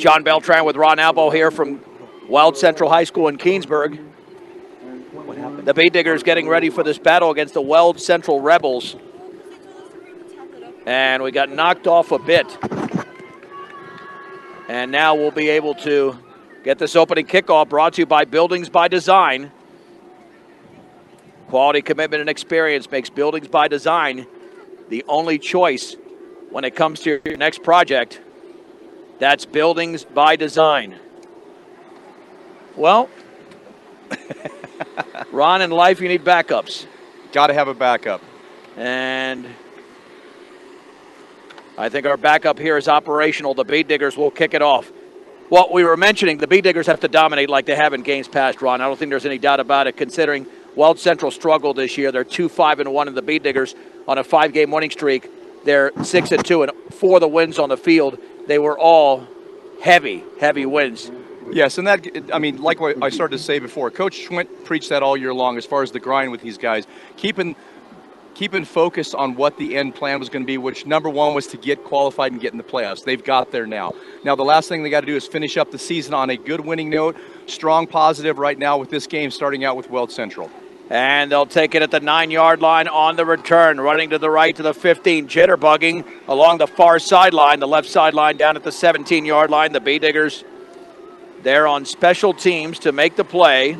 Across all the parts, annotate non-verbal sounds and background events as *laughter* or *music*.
John Beltran with Ron Albo here from Weld Central High School in Keenesburg. The Beet Diggers getting ready for this battle against the Weld Central Rebels. And we got knocked off a bit. And now we'll be able to get this opening kickoff brought to you by Buildings by Design. Quality, commitment, and experience makes Buildings by Design the only choice when it comes to your next project. That's Buildings by Design. Well, *laughs* Ron, in life, you need backups. Got to have a backup. And I think our backup here is operational. The Beet Diggers will kick it off. Well, we were mentioning the Beet Diggers have to dominate like they have in games past, Ron. I don't think there's any doubt about it, considering Weld Central struggled this year. They're 2 5 and 1 in the Beet Diggers on a five game winning streak. They're 6 and 2, and four of the wins on the field, they were all heavy, heavy wins. Yes, and that, I mean, like what I started to say before, Coach Schwint preached that all year long as far as the grind with these guys. Keeping keeping focused on what the end plan was going to be, which number one was to get qualified and get in the playoffs. They've got there now. Now, the last thing they got to do is finish up the season on a good winning note, strong positive right now with this game starting out with Weld Central. And they'll take it at the nine yard line on the return, running to the right to the 15, jitterbugging along the far sideline, the left sideline down at the 17 yard line. The Beet Diggers, they're on special teams to make the play.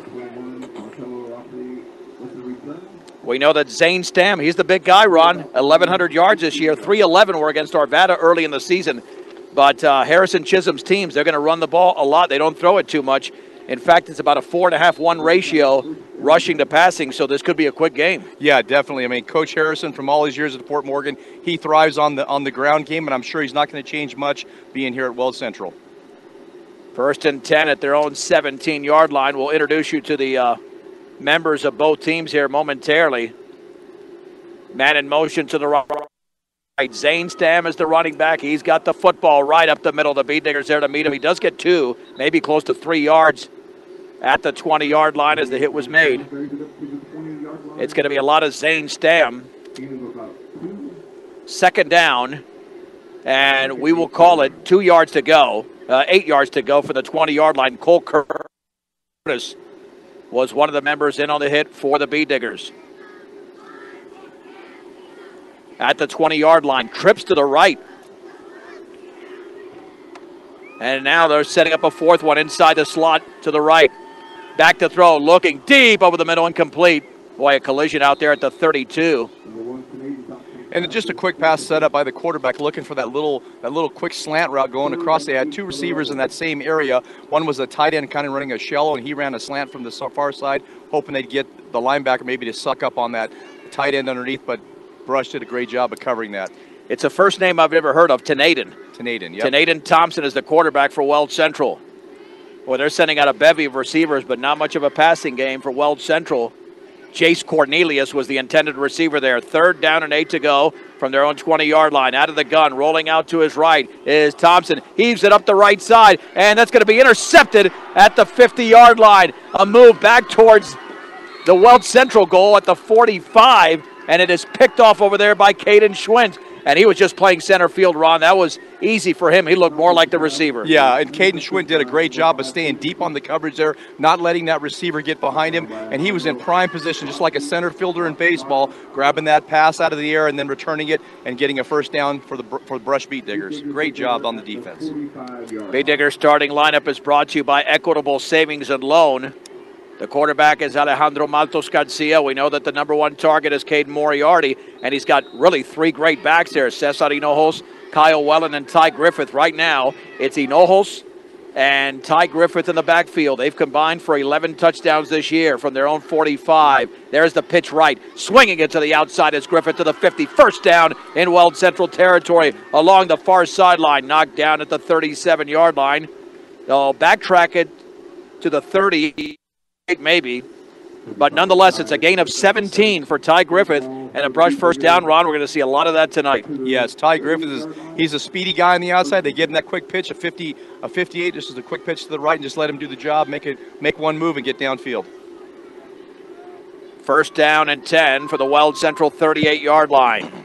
We know that Zane Stam, he's the big guy, Ron. 1,100 yards this year. 311 were against Arvada early in the season. But uh, Harrison Chisholm's teams, they're going to run the ball a lot. They don't throw it too much. In fact, it's about a four and a half one ratio rushing to passing, so this could be a quick game. Yeah, definitely. I mean, Coach Harrison, from all his years at Fort Morgan, he thrives on the on the ground game, and I'm sure he's not going to change much being here at Weld Central. First and 10 at their own 17 yard line. We'll introduce you to the uh, members of both teams here momentarily. Man in motion to the right. Zane Stam is the running back. He's got the football right up the middle. The Beet Diggers there to meet him. He does get two, maybe close to three yards at the 20 yard line as the hit was made. It's going to be a lot of Zane Stam. Second down, and we will call it two yards to go, uh, eight yards to go for the 20 yard line. Cole Curtis was one of the members in on the hit for the Beet Diggers. At the 20 yard line, trips to the right. And now they're setting up a fourth one inside the slot to the right. Back to throw, looking deep over the middle, incomplete. Boy, a collision out there at the 32. And just a quick pass set up by the quarterback, looking for that little that little quick slant route going across. They had two receivers in that same area. One was a tight end, kind of running a shallow, and he ran a slant from the far side, hoping they'd get the linebacker maybe to suck up on that tight end underneath. But Brush did a great job of covering that. It's a first name I've ever heard of, Tanaden. Tanaden, yeah. Tanaden Thompson is the quarterback for Weld Central. Well, they're sending out a bevy of receivers, but not much of a passing game for Weld Central. Jace Cornelius was the intended receiver there. Third down and eight to go from their own 20 yard line. Out of the gun, rolling out to his right is Thompson. Heaves it up the right side, and that's going to be intercepted at the 50 yard line. A move back towards the Weld Central goal at the 45, and it is picked off over there by Caden Schwint and he was just playing center field, Ron. That was easy for him. He looked more like the receiver. Yeah, and Caden Schwint did a great job of staying deep on the coverage there, not letting that receiver get behind him, and he was in prime position, just like a center fielder in baseball, grabbing that pass out of the air and then returning it and getting a first down for the for the Brush Beet Diggers. Great job on the defense. Beet Diggers starting lineup is brought to you by Equitable Savings and Loan. The quarterback is Alejandro Maltos Garcia. We know that the number one target is Caden Moriarty, and he's got really three great backs there Cesar Hinojos, Kyle Wellen, and Ty Griffith. Right now, it's Hinojos and Ty Griffith in the backfield. They've combined for 11 touchdowns this year from their own 45. There's the pitch right, swinging it to the outside as Griffith to the 50. First down in Weld Central territory along the far sideline, knocked down at the 37 yard line. They'll backtrack it to the 30 maybe. But nonetheless, it's a gain of 17 for Ty Griffith and a brush first down. Ron, we're going to see a lot of that tonight. Yes, Ty Griffith is he's a speedy guy on the outside. They give him that quick pitch, a 50, a 58. This is a quick pitch to the right, and just let him do the job, make it, make one move, and get downfield. First down and 10 for the Weld Central 38 yard line.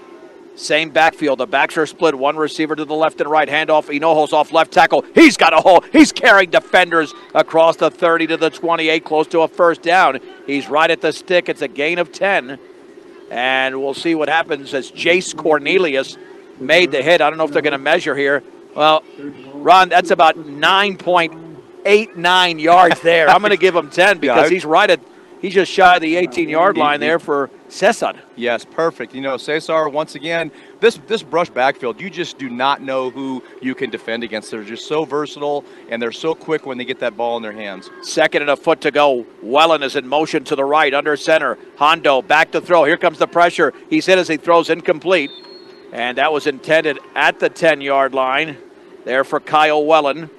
Same backfield. The backs are split. One receiver to the left and right. Handoff. Hinojos off left tackle. He's got a hole. He's carrying defenders across the 30 to the 28, close to a first down. He's right at the stick. It's a gain of 10. And we'll see what happens as Jace Cornelius made the hit. I don't know if they're going to measure here. Well, Ron, that's about 9.89 yards there. I'm going to give him 10 *laughs* because he's right at, he's just shy of the 18 yard line there for Cesar. Yes, perfect. You know, Cesar, once again, this this brush backfield, you just do not know who you can defend against. They're just so versatile and they're so quick when they get that ball in their hands. Second and a foot to go. Wellen is in motion to the right, under center. Hondo back to throw. Here comes the pressure. He's hit as he throws incomplete. And that was intended at the 10 yard line there for Kyle Wellen.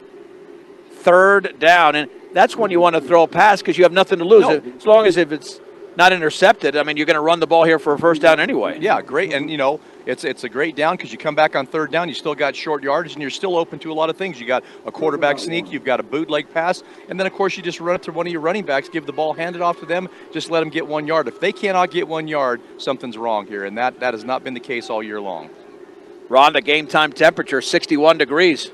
Third down. And that's when you want to throw a pass because you have nothing to lose. No. As long as if it's not intercepted, I mean, you're going to run the ball here for a first down anyway. Yeah, great. And, you know, it's it's a great down because you come back on third down, you still got short yardage, and you're still open to a lot of things. You got a quarterback sneak, you've got a bootleg pass, and then, of course, you just run it to one of your running backs, give the ball, hand it off to them, just let them get one yard. If they cannot get one yard, something's wrong here, and that, that has not been the case all year long. Ron, the game time temperature 61 degrees.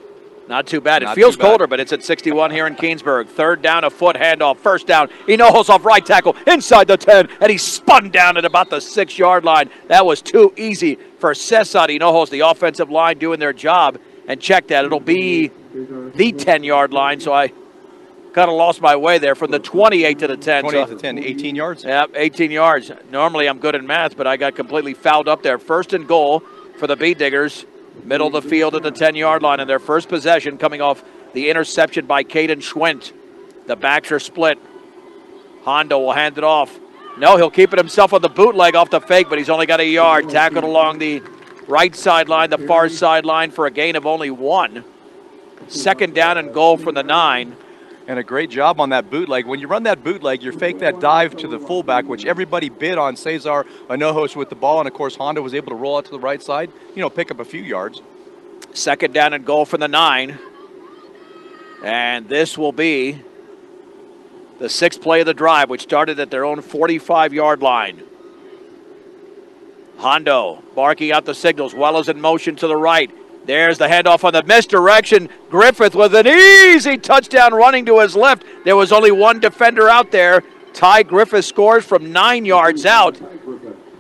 Not too bad. It Not feels bad. colder, but it's at 61 here in Keenesburg. Third down, a foot handoff. First down. Hinojos off right tackle inside the 10, and he spun down at about the six yard line. That was too easy for Cesar Hinojos, the offensive line, doing their job. And check that. It'll be the 10 yard line. So I kind of lost my way there from the 28 to the 10. 28 So- to 10, 18 yards. Yep, 18 yards. Normally I'm good in math, but I got completely fouled up there. First and goal for the Beet Diggers. Middle of the field at the 10 yard line, and their first possession coming off the interception by Caden Schwint. The backs are split. Hondo will hand it off. No, he'll keep it himself on the bootleg off the fake, but he's only got a yard. Tackled along the right sideline, the far sideline for a gain of only one. Second down and goal from the nine. And a great job on that bootleg. When you run that bootleg, you fake that dive to the fullback, which everybody bid on Cesar Hinojos with the ball. And of course, Hondo was able to roll out to the right side, you know, pick up a few yards. Second down and goal from the nine. And this will be the sixth play of the drive, which started at their own 45 yard line. Hondo barking out the signals. Wells in motion to the right. There's the handoff on the misdirection. Griffith with an easy touchdown running to his left. There was only one defender out there. Ty Griffith scores from nine yards out.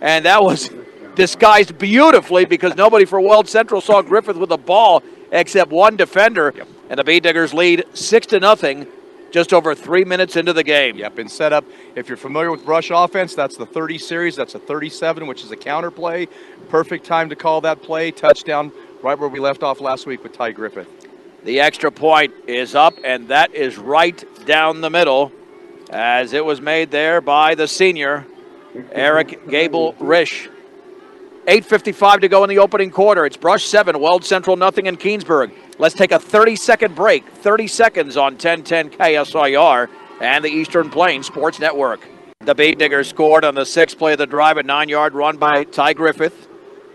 And that was disguised beautifully because nobody for Weld Central saw Griffith with the ball except one defender. And the Beet Diggers lead six to nothing just over three minutes into the game. Yep, and set up. If you're familiar with rush offense, that's the 30 series. That's a 37, which is a counter play. Perfect time to call that play. Touchdown right where we left off last week with Ty Griffith. The extra point is up, and that is right down the middle as it was made there by the senior, Eric Gable Risch. 8.55 to go in the opening quarter. It's Brush 7, Weld Central nothing in Keenesburg. Let's take a 30 second break. 30 seconds on 1010 KSIR and the Eastern Plains Sports Network. The Beet Diggers scored on the sixth play of the drive, a nine yard run by Ty Griffith.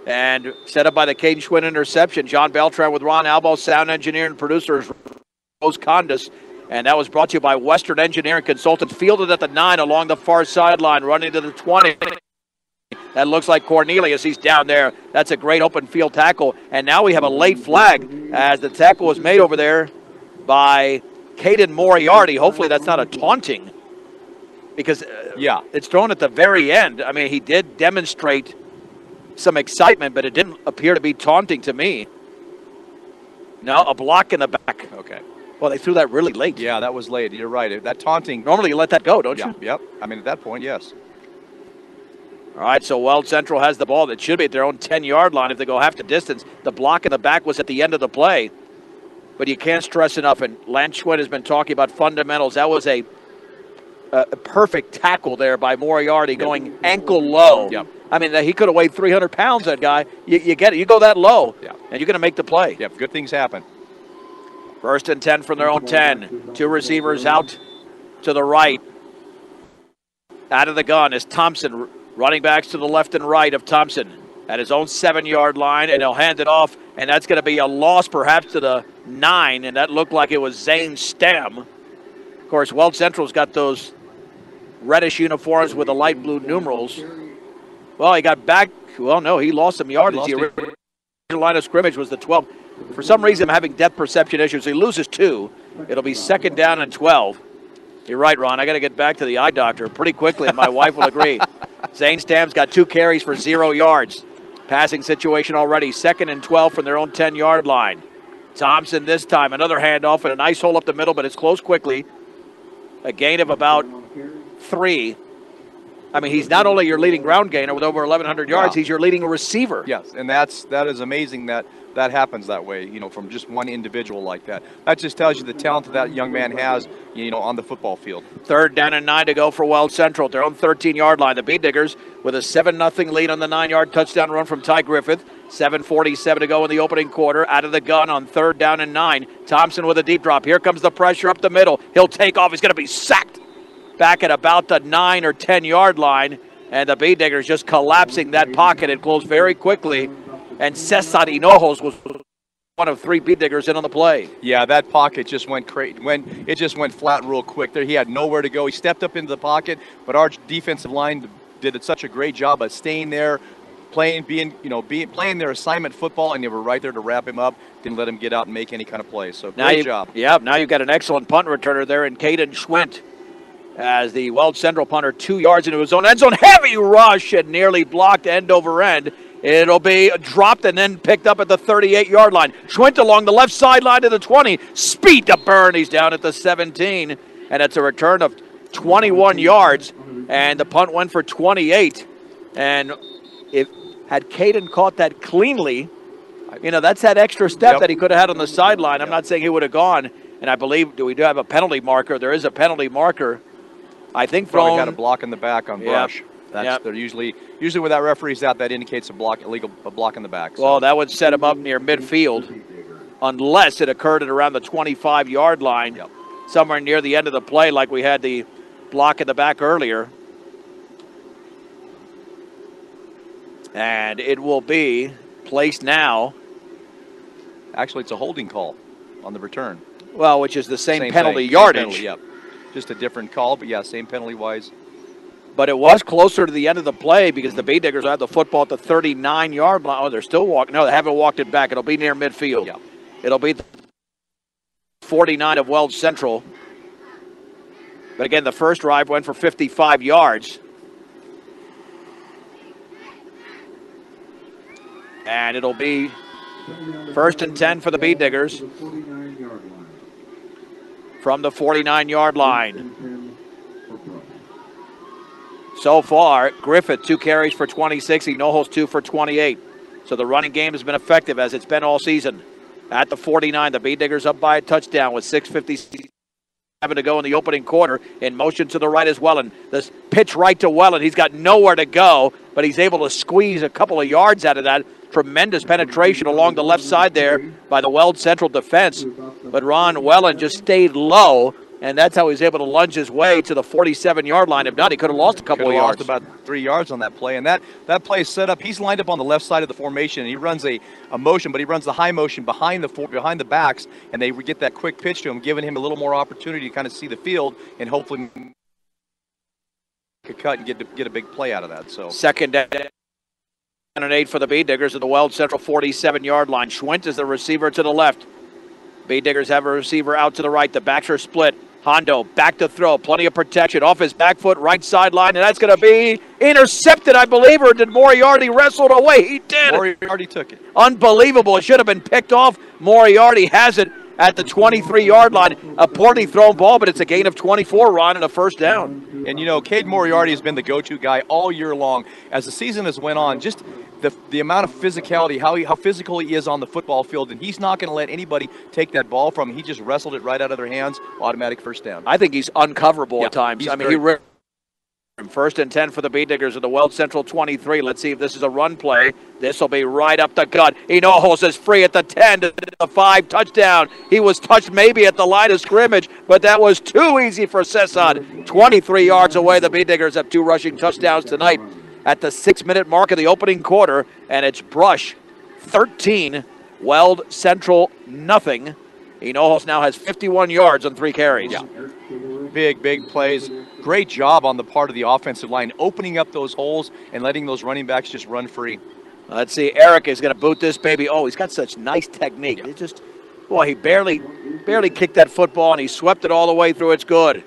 And set up by the Caden Schwint interception. John Beltran with Ron Albo, sound engineer and producers Rose Condis. And that was brought to you by Western Engineering Consultants. Fielded at the nine along the far sideline, running to the 20. That looks like Cornelius. He's down there. That's a great open field tackle. And now we have a late flag as the tackle was made over there by Caden Moriarty. Hopefully that's not a taunting because uh, Yeah. it's thrown at the very end. I mean, he did demonstrate some excitement, but it didn't appear to be taunting to me. No, a block in the back. Okay. Well, they threw that really late. Yeah, that was late. You're right. That taunting. Normally you let that go, don't Yeah, you? yep. I mean, at that point, yes. All right, so Weld Central has the ball that should be at their own 10 yard line if they go half the distance. The block in the back was at the end of the play. But you can't stress enough, and Lance Schwint has been talking about fundamentals. That was a, a a perfect tackle there by Moriarty going ankle low. Yep. I mean, he could have weighed 300 pounds, that guy. You, you get it. You go that low, Yeah. and you're going to make the play. Yep, good things happen. First and 10 from their own 10. Two receivers out to the right. Out of the gun is Thompson. Running backs to the left and right of Thompson at his own seven yard line, and he'll hand it off. And that's going to be a loss perhaps to the nine, and that looked like it was Zane Stem. Of course, Weld Central's got those reddish uniforms with the light blue numerals. Well, he got back well, no, he lost some yardage. lost The original line of scrimmage was the 12. For some reason, I'm having depth perception issues. He loses two. It'll be second down and 12. You're right, Ron. I got to get back to the eye doctor pretty quickly, and my wife will agree. *laughs* Zane Stam's got two carries for zero yards. Passing situation already. Second and 12 from their own 10 yard line. Thompson this time, another handoff and a nice hole up the middle, but it's close quickly. A gain of about three. I mean, he's not only your leading ground gainer with over 1,100 yards, Yeah. he's your leading receiver. Yes, and that's that is amazing that that happens that way. You know, from just one individual like that. That just tells you the talent that that young man has. You know, on the football field. Third down and nine to go for Weld Central, their own 13 yard line. The Beet Diggers with a 7 0 lead on the nine yard touchdown run from Ty Griffith. 7.47 to go in the opening quarter. Out of the gun on third down and nine. Thompson with a deep drop. Here comes the pressure up the middle. He'll take off. He's going to be sacked back at about the nine or 10 yard line. And the Beet Diggers just collapsing that pocket. It closed very quickly. And Cesar Hinojos was one of three Beet Diggers in on the play. Yeah, that pocket just went crazy. Went it just went flat real quick. There, he had nowhere to go. He stepped up into the pocket, but our defensive line did such a great job of staying there, playing, being you know, being playing their assignment football, and they were right there to wrap him up. Didn't let him get out and make any kind of play. So Now great you, job. Yeah, now you've got an excellent punt returner there in Caden Schwint as the Weld Central punter two yards into his own end zone. Heavy rush and nearly blocked end over end. It'll be dropped and then picked up at the 38 yard line. Schwint along the left sideline to the 20. Speed to burn. He's down at the 17. And it's a return of 21 yards. And the punt went for 28. And if had Caden caught that cleanly, you know, that's that extra step Yep. that he could have had on the sideline. I'm Yep. not saying he would have gone. And I believe do we do have a penalty marker? There is a penalty marker. I think Probably thrown. had a block in the back on Yep. Brush. That's Yep. they're usually usually when that referee's out, that indicates a block illegal a block in the back. So. Well, that would set him up near midfield, unless it occurred at around the 25 yard line, Yep. somewhere near the end of the play, like we had the block in the back earlier. And it will be placed now, Actually, it's a holding call on the return. well, which is the same, penalty thing, same yardage. penalty, yep. Just a different call, but yeah, same penalty wise. But it was closer to the end of the play because the Beet Diggers had the football at the 39 yard line. Oh, they're still walking. No, they haven't walked it back. It'll be near midfield. Yeah. It'll be 49 of Weld Central. But again, the first drive went for 55 yards. And it'll be first and 10 for the Beet Diggers from the 49 yard line. So far, Griffith, two carries for 26. He Hinojos, two for 28. So the running game has been effective as it's been all season. At the 49, the Beet Diggers up by a touchdown with 6.57 to go in the opening quarter. In motion to the right as well. And this pitch right to Wellen. He's got nowhere to go, but he's able to squeeze a couple of yards out of that. Tremendous penetration along the left side there by the Weld Central defense. But Ron Wellen just stayed low, and that's how he's able to lunge his way to the 47 yard line. If not, he could have lost a couple of yards. lost about three yards on that play, and that that play is set up. He's lined up on the left side of the formation, and he runs a, a motion, but he runs the high motion behind the for, behind the backs, and they get that quick pitch to him, giving him a little more opportunity to kind of see the field and hopefully make a cut and get to, get a big play out of that. So Second down and eight for the Beet Diggers at the Weld Central 47 yard line. Schwint is the receiver to the left. Beet Diggers have a receiver out to the right. The backs are split. Hondo back to throw. Plenty of protection. Off his back foot, right sideline, and that's going to be intercepted, I believe, or did Moriarty wrestle it away? He did. Moriarty took it. Unbelievable. It should have been picked off. Moriarty has it at the 23 yard line. A poorly thrown ball, but it's a gain of 24, Ron, and a first down. And you know, Cade Moriarty has been the go-to guy all year long. As the season has went on, just the, the amount of physicality, how he, how physical he is on the football field, and he's not going to let anybody take that ball from him. He just wrestled it right out of their hands. Automatic first down. I think he's uncoverable Yeah, at times. I mean, very- he. First and 10 for the Beet Diggers at the Weld Central 23. Let's see if this is a run play. This will be right up the gut. Hinojos is free at the 10 to the 5 touchdown. He was touched maybe at the line of scrimmage, but that was too easy for Cesar. 23 yards away. The Beet Diggers have two rushing touchdowns tonight at the six minute mark of the opening quarter, and it's Brush 13, Weld Central nothing. Hinojos now has 51 yards on three carries. Yeah. Big, big plays. great job on the part of the offensive line, opening up those holes and letting those running backs just run free. Let's see. Eric is going to boot this baby. Oh, he's got such nice technique. It just, boy, he barely, barely kicked that football and he swept it all the way through. It's good.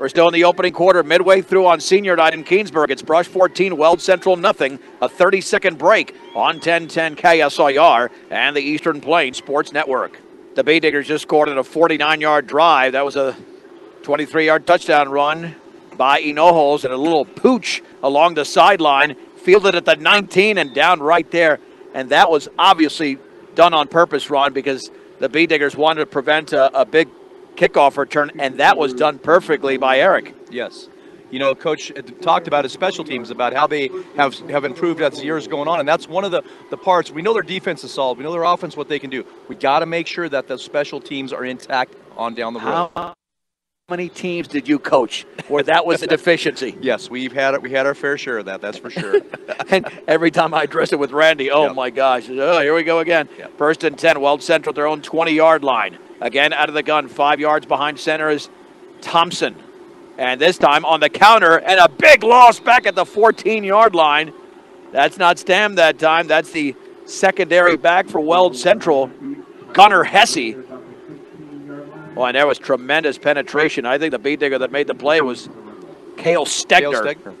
We're still in the opening quarter, midway through on senior night in Keenesburg. It's Brush 14, Weld Central nothing. A 30 second break on 1010 KSIR and the Eastern Plains Sports Network. The Beet Diggers just scored in a 49 yard drive. That was a 23 yard touchdown run by Hinojos and a little pooch along the sideline, fielded at the 19 and down right there. And that was obviously done on purpose, Ron, because the Beet Diggers wanted to prevent a, a big kickoff return, and that was done perfectly by Eric. Yes. You know, Coach talked about his special teams, about how they have have improved as the years going on, and that's one of the, the parts. We know their defense is solid. We know their offense, what they can do. We got to make sure that the special teams are intact on down the road. How many teams did you coach where that was a deficiency? *laughs* yes, we've had it. We had our fair share of that. That's for sure. *laughs* and every time I address it with Randy, oh Yep. my gosh, oh, here we go again. Yep. First and ten, Weld Central, their own 20-yard line. Again, out of the gun, five yards behind center is Thompson. And this time on the counter, and a big loss back at the 14 yard line. That's not Stam that time. That's the secondary back for Weld Central, Gunnar Hesse. Well, and there was tremendous penetration. I think the beet digger that made the play was Kale Stegner. Stegner.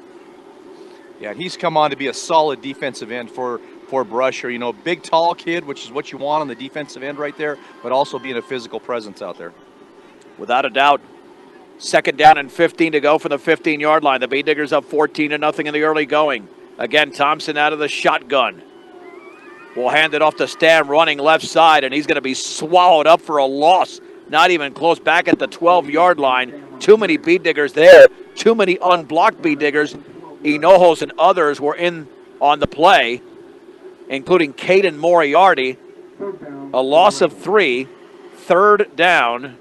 Yeah, he's come on to be a solid defensive end for for Brusher. You know, big, tall kid, which is what you want on the defensive end right there, but also being a physical presence out there. Without a doubt. Second down and 15 to go from the 15 yard line. The Beet Diggers up 14 to nothing in the early going. Again, Thompson out of the shotgun. We'll hand it off to Stam running left side, and he's going to be swallowed up for a loss. Not even close back at the 12 yard line. Too many Beet Diggers there. Too many unblocked Beet Diggers. Hinojos and others were in on the play, including Caden Moriarty. A loss of three. Third down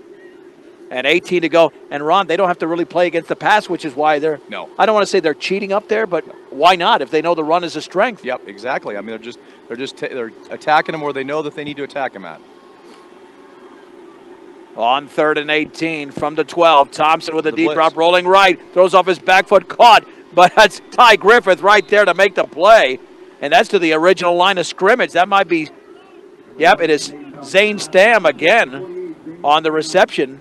and 18 to go. And Ron, they don't have to really play against the pass, which is why they're. No. I don't want to say they're cheating up there, but why not if they know the run is a strength? Yep, exactly. I mean, they're just they're just they're attacking them where they know that they need to attack them at. On third and 18 from the 12, Thompson with a The deep blitz. drop, rolling right, throws off his back foot, caught, but that's Ty Griffith right there to make the play, and that's to the original line of scrimmage. That might be. Yep, it is Zane Stam again on the reception,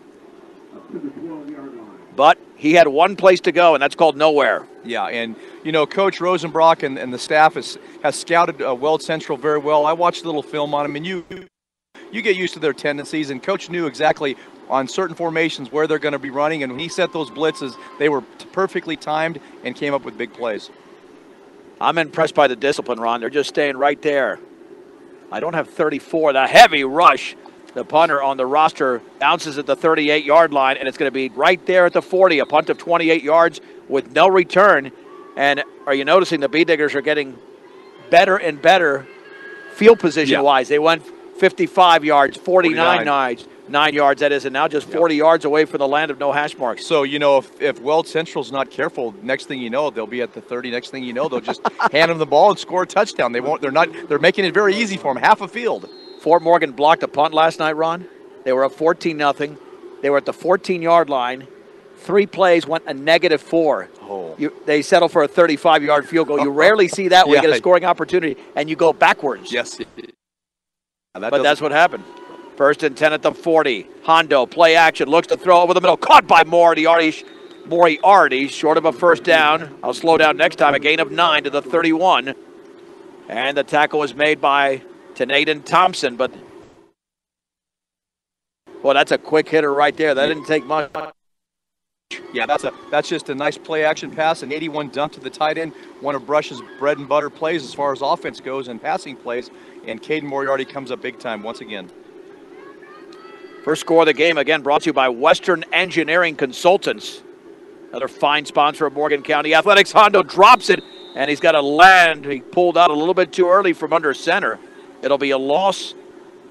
but he had one place to go, and that's called nowhere. Yeah, and you know, Coach Rosenbrock and, and the staff has has scouted uh, Weld Central very well. I watched a little film on him, and you you get used to their tendencies. And Coach knew exactly on certain formations where they're going to be running, and when he set those blitzes, they were perfectly timed and came up with big plays. I'm impressed by the discipline, Ron. They're just staying right there. I don't have 34. The heavy rush. The punter on the roster bounces at the 38 yard line, and it's going to be right there at the 40. A punt of 28 yards with no return. And are you noticing the Beet Diggers are getting better and better field position Yeah. wise? They went 55 yards, 49 49. yards, nine yards, that is, and now just 40 yards away from the land of no hash marks. So you know, if, if Weld Central's not careful, next thing you know, they'll be at the 30. Next thing you know, they'll just *laughs* hand them the ball and score a touchdown. They won't. They're not. They're making it very easy for them. Half a field. Fort Morgan blocked a punt last night, Ron. They were up 14 nothing. They were at the 14 yard line. Three plays went a negative four. Oh. You, they settle for a 35 yard field goal. You *laughs* rarely see that when you get a scoring opportunity and you go backwards. Yes. *laughs* But that's what happened. First and 10 at the 40. Hondo, play action, looks to throw over the middle. Caught by Moriarty. Moriarty, short of a first down. I'll slow down next time. A gain of nine to the 31. And the tackle was made by Tanaden Thompson. But, well, that's a quick hitter right there. That didn't take much. Yeah, that's a that's just a nice play action pass, an 81 dunk to the tight end. One of Brush's bread and butter plays as far as offense goes and passing plays. And Caden Moriarty comes up big time once again. First score of the game, again, brought to you by Western Engineering Consultants. Another fine sponsor of Morgan County Athletics. Hondo drops it, and he's got to land. He pulled out a little bit too early from under center. It'll be a loss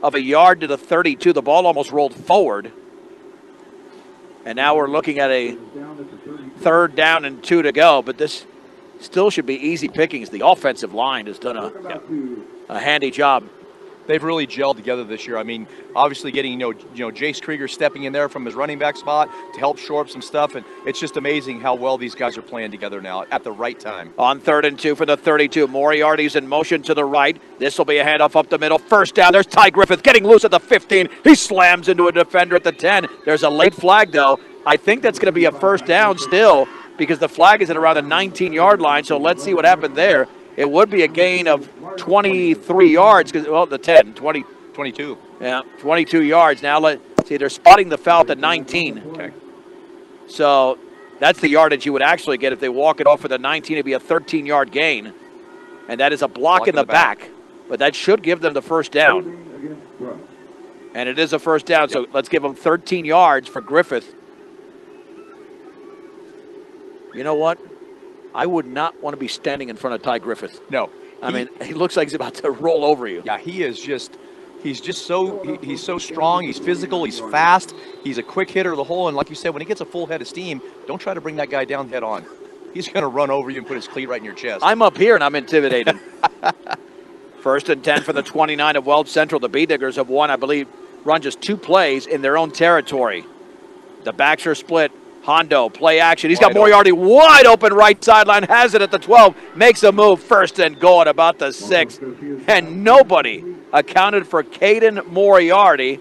of a yard to the 32. The ball almost rolled forward. And now we're looking at a third down and two to go, but this still should be easy pickings. The offensive line has done a, a handy job. they've really gelled together this year. I mean, obviously getting you know you know Jace Krieger stepping in there from his running back spot to help shore up some stuff, and it's just amazing how well these guys are playing together now at the right time. On third and two for the 32, Moriarty's in motion to the right. This will be a handoff up the middle. First down. There's Ty Griffith getting loose at the 15. He slams into a defender at the 10. There's a late flag though. I think that's going to be a first down still because the flag is at around the 19 yard line. So let's see what happened there. It would be a gain of 23 yards because, well, the 10, 20. 22. Yeah, 22 yards. Now let's see, they're spotting the foul at the 19. Okay. So that's the yardage you would actually get if they walk it off for the 19. It'd be a 13 yard gain. And that is a block, Block in the, back. But that should give them the first down. And it is a first down. So let's give them 13 yards for Griffith. You know what? I would not want to be standing in front of Ty Griffith. No. I He- mean, he looks like he's about to roll over you. Yeah, he is just he's just so he, he's so strong, he's physical, he's fast, he's a quick hitter of the hole, and like you said, when he gets a full head of steam, don't try to bring that guy down head on. He's gonna run over you and put his cleat right in your chest. I'm up here and I'm intimidated. *laughs* First and 10 for the 29 of Weld Central. The Beet Diggers have won, I believe, run just two plays in their own territory. The backs are split. Hondo, play action. He's got Wide Moriarty wide open right sideline, has it at the 12, makes a move, first and goal at about the six. And nobody accounted for Caden Moriarty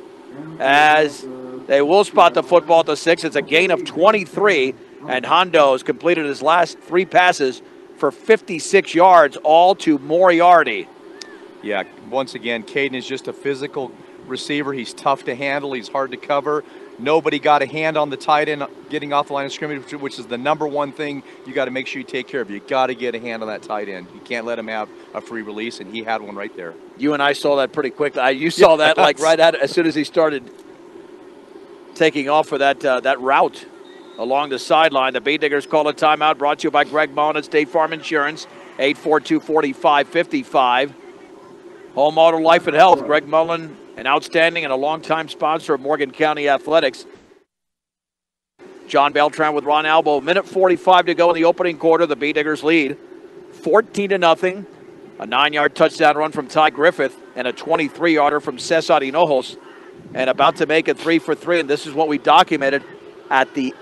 as they will spot the football at the six. It's a gain of 23, and Hondo has completed his last three passes for 56 yards, all to Moriarty. Yeah, once again, Caden is just a physical receiver. He's tough to handle. He's hard to cover. Nobody got a hand on the tight end getting off the line of scrimmage, which- is the number one thing you got to make sure you take care of. You got to get a hand on that tight end. You can't let him have a free release, and he had one right there. You and I saw that pretty quickly. I, you saw *laughs* that like right at as soon as he started taking off for that uh, that route along the sideline. The Beet Diggers call a timeout. Brought to you by Greg Mullen at State Farm Insurance. 842-4555. Home Auto Life and Health. Greg Mullen, an outstanding and a longtime sponsor of Morgan County Athletics. John Beltran with Ron Albo. Minute 45 to go in the opening quarter. The Beet Diggers lead 14 to nothing. A nine-yard touchdown run from Ty Griffith and a 23-yarder from Cesar Hinojos. And about to make it three for three. And this is what we documented at the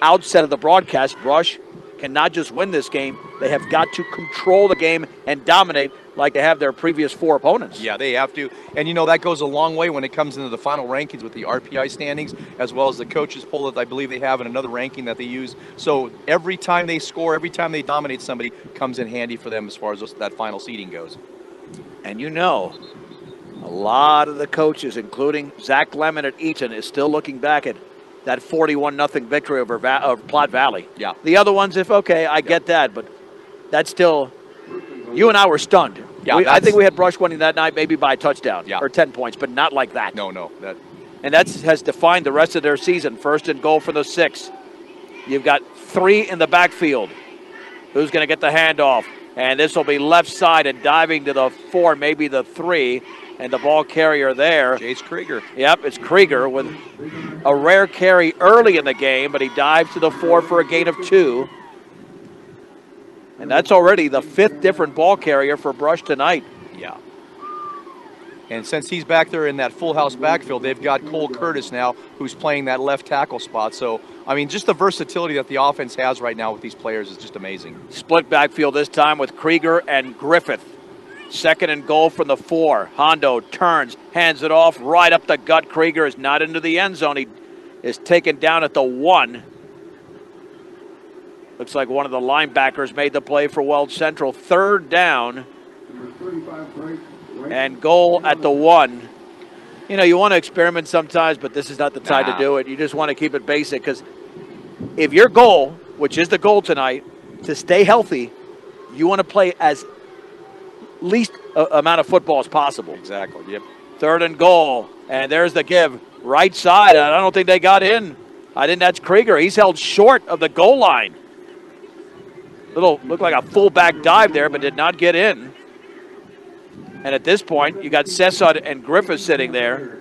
outset of the broadcast. Brush cannot just win this game. They have got to control the game and dominate like they have their previous four opponents. Yeah, they have to. And you know, that goes a long way when it comes into the final rankings with the RPI standings, as well as the coaches poll that I believe they have and another ranking that they use. So every time they score, every time they dominate somebody, comes in handy for them as far as that final seeding goes. And you know, a lot of the coaches, including Zach Lemon at Eaton, is still looking back at that 41 nothing victory over Va- uh, Platte Valley. Yeah. The other ones, if okay, I get that, but that's still. You and I were stunned. Yeah, We- I think we had Brush winning that night, maybe by a touchdown Yeah. or 10 points, but not like that. No, no, that And that has defined the rest of their season. First and goal for the six. You've got three in the backfield. Who's going to get the handoff? And this will be left side and diving to the four, maybe the three. And the ball carrier there. Jace Krieger. Yep, it's Krieger with a rare carry early in the game, but he dives to the four for a gain of two. And that's already the fifth different ball carrier for Brush tonight. Yeah. And since he's back there in that full house backfield, they've got Cole Curtis now, who's playing that left tackle spot. So, I mean, just the versatility that the offense has right now with these players is just amazing. Split backfield this time with Krieger and Griffith. Second and goal from the four. Hondo turns, hands it off right up the gut. Krieger is not into the end zone. He is taken down at the one. Looks like one of the linebackers made the play for Weld Central. Third down and goal at the one. You know, you want to experiment sometimes, but this is not the time Nah. to do it. You just want to keep it basic because if your goal, which is the goal tonight, to stay healthy, you want to play as least a, amount of football as possible. Exactly. Yep. Third and goal, and there's the give right side. I don't think they got in. I think that's Krieger. He's held short of the goal line. Little looked like a fullback dive there, but did not get in. And at this point, you got Cesar and Griffith sitting there.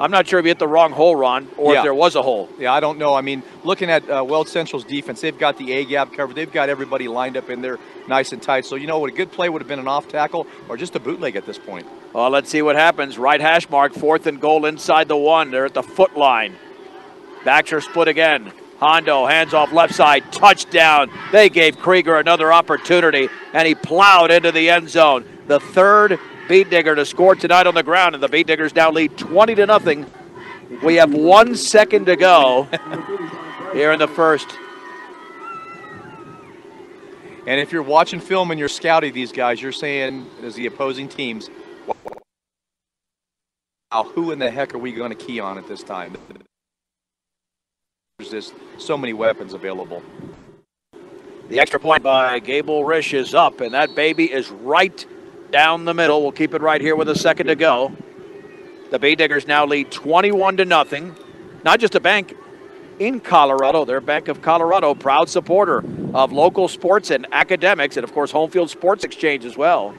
I'm not sure if he hit the wrong hole, Ron, or Yeah. if there was a hole. Yeah, I don't know. I mean, looking at uh, Weld Central's defense, they've got the A gap covered. They've got everybody lined up in there nice and tight. So, you know what? A good play would have been an off tackle or just a bootleg at this point. Well, let's see what happens. Right hash mark, fourth and goal inside the one. They're at the foot line. Backs are split again. Hondo hands off left side, touchdown. They gave Krieger another opportunity, and he plowed into the end zone. The third beet digger to score tonight on the ground, and the beet diggers now lead 20 to nothing. We have one second to go *laughs* here in the first. And if you're watching film and you're scouting these guys, you're saying, as the opposing teams, wow, who in the heck are we going to key on at this time? There's just so many weapons available. The extra point by Gable Rish is up, and that baby is right down the middle. We'll keep it right here with a second to go. The Beet Diggers now lead 21 to nothing. Not just a bank in Colorado, they're Bank of Colorado, proud supporter of local sports and academics, and of course, Homefield Sports Exchange as well.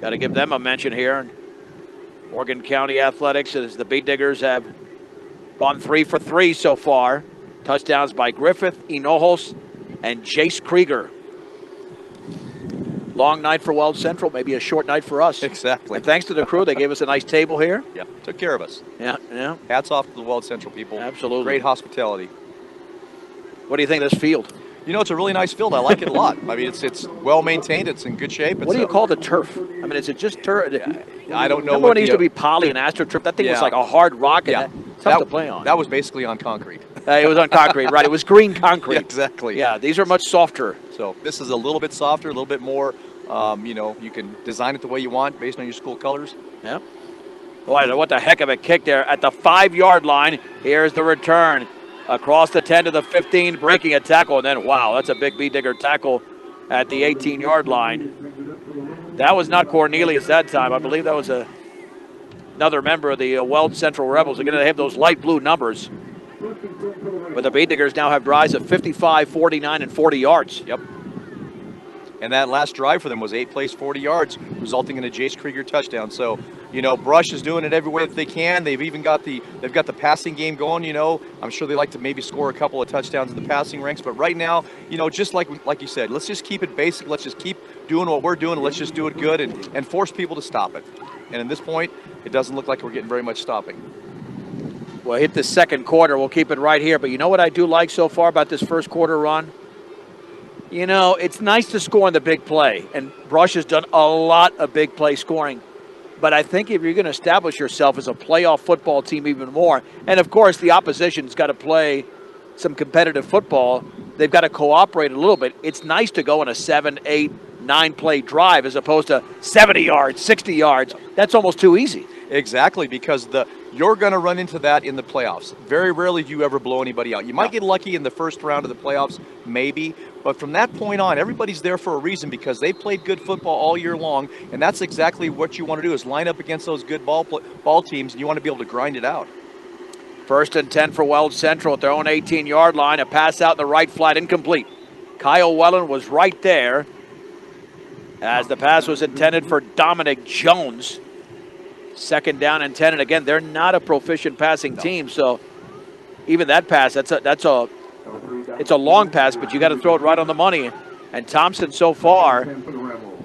Got to give them a mention here. Morgan County Athletics, as the Beet Diggers have gone three for three so far. Touchdowns by Griffith, Hinojos, and Jace Krieger. Long night for Weld Central, maybe a short night for us. Exactly. And thanks to the crew, they gave us a nice table here. Yeah, took care of us. Yeah, yeah. Hats off to the Weld Central people. Absolutely. Great hospitality. What do you think of this field? You know, it's a really nice field. I like it a lot. I mean, it's it's well maintained. It's in good shape. It's What do you a- call the turf? I mean, is it just turf? I don't know. Remember when it used to be poly and astroturf? That thing was like a hard rock Yeah, that- tough that, to play on. That was basically on concrete. *laughs* Uh, it was on concrete, right? It was green concrete. Yeah, *laughs* exactly. Yeah, these are much softer. So this is a little bit softer, a little bit more. Um, you know, you can design it the way you want based on your school colors. Yeah. Boy, what the heck of a kick there at the five yard line. Here's the return across the 10 to the 15, breaking a tackle. And then, wow, that's a big Beet digger tackle at the 18 yard line. That was not Cornelius that time. I believe that was a, another member of the uh, Weld Central Rebels. Again, they have those light blue numbers. But the Beet diggers now have drives of 55, 49, and 40 yards. Yep. And that last drive for them was eight plays, 40 yards, resulting in a Jace Krieger touchdown. So, you know, Brush is doing it every way that they can. They've even got the they've got the passing game going. You know, I'm sure they like to maybe score a couple of touchdowns in the passing ranks. But right now, you know, just like like you said, let's just keep it basic. Let's just keep doing what we're doing. Let's just do it good and, and force people to stop it. And at this point, it doesn't look like we're getting very much stopping. We'll hit the second quarter. We'll keep it right here. But you know what I do like so far about this first quarter run? You know, it's nice to score on the big play, and Brush has done a lot of big play scoring. But I think if you're going to establish yourself as a playoff football team even more, and of course the opposition's got to play some competitive football, they've got to cooperate a little bit. It's nice to go on a seven, eight, nine play drive as opposed to 70 yards, 60 yards. That's almost too easy. Exactly, because the you're going to run into that in the playoffs. Very rarely do you ever blow anybody out. You might get lucky in the first round of the playoffs, maybe, but from that point on, everybody's there for a reason because they played good football all year long, and that's exactly what you want to do is line up against those good ball ball teams, and you want to be able to grind it out. First and 10 for Weld Central at their own 18 yard line. A pass out in the right flat, incomplete. Kyle Wellen was right there as the pass was intended for Dominic Jones. Second down and 10. And again, they're not a proficient passing team, so even that pass, that's a, that's a, it's a long pass, but you got to throw it right on the money. And Thompson so far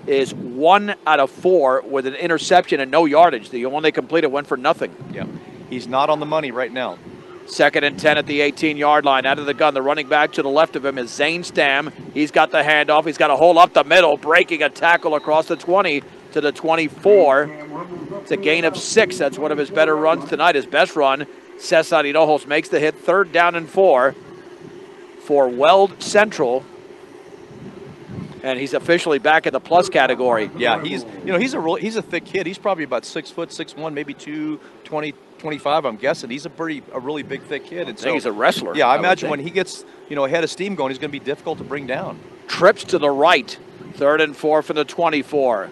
is one out of four with an interception and no yardage. The one they completed went for nothing. Yeah, he's not on the money right now. Second and 10 at the 18 yard line. Out of the gun. The running back to the left of him is Zane Stam. He's got the handoff. He's got a hole up the middle, breaking a tackle across the 20 to the 24. It's a gain of six. That's one of his better runs tonight. His best run. Cesar Hinojos makes the hit. Third down and four for Weld Central. And he's officially back in the plus category. Yeah, he's you know he's a real, he's a thick kid. He's probably about six foot, six one, maybe two twenty, 25, I'm guessing. He's a pretty a really big thick kid. And I so he's a wrestler. Yeah, I, would imagine when he gets you know ahead of steam going, he's going to be difficult to bring down. trips to the right. Third and four from the 24.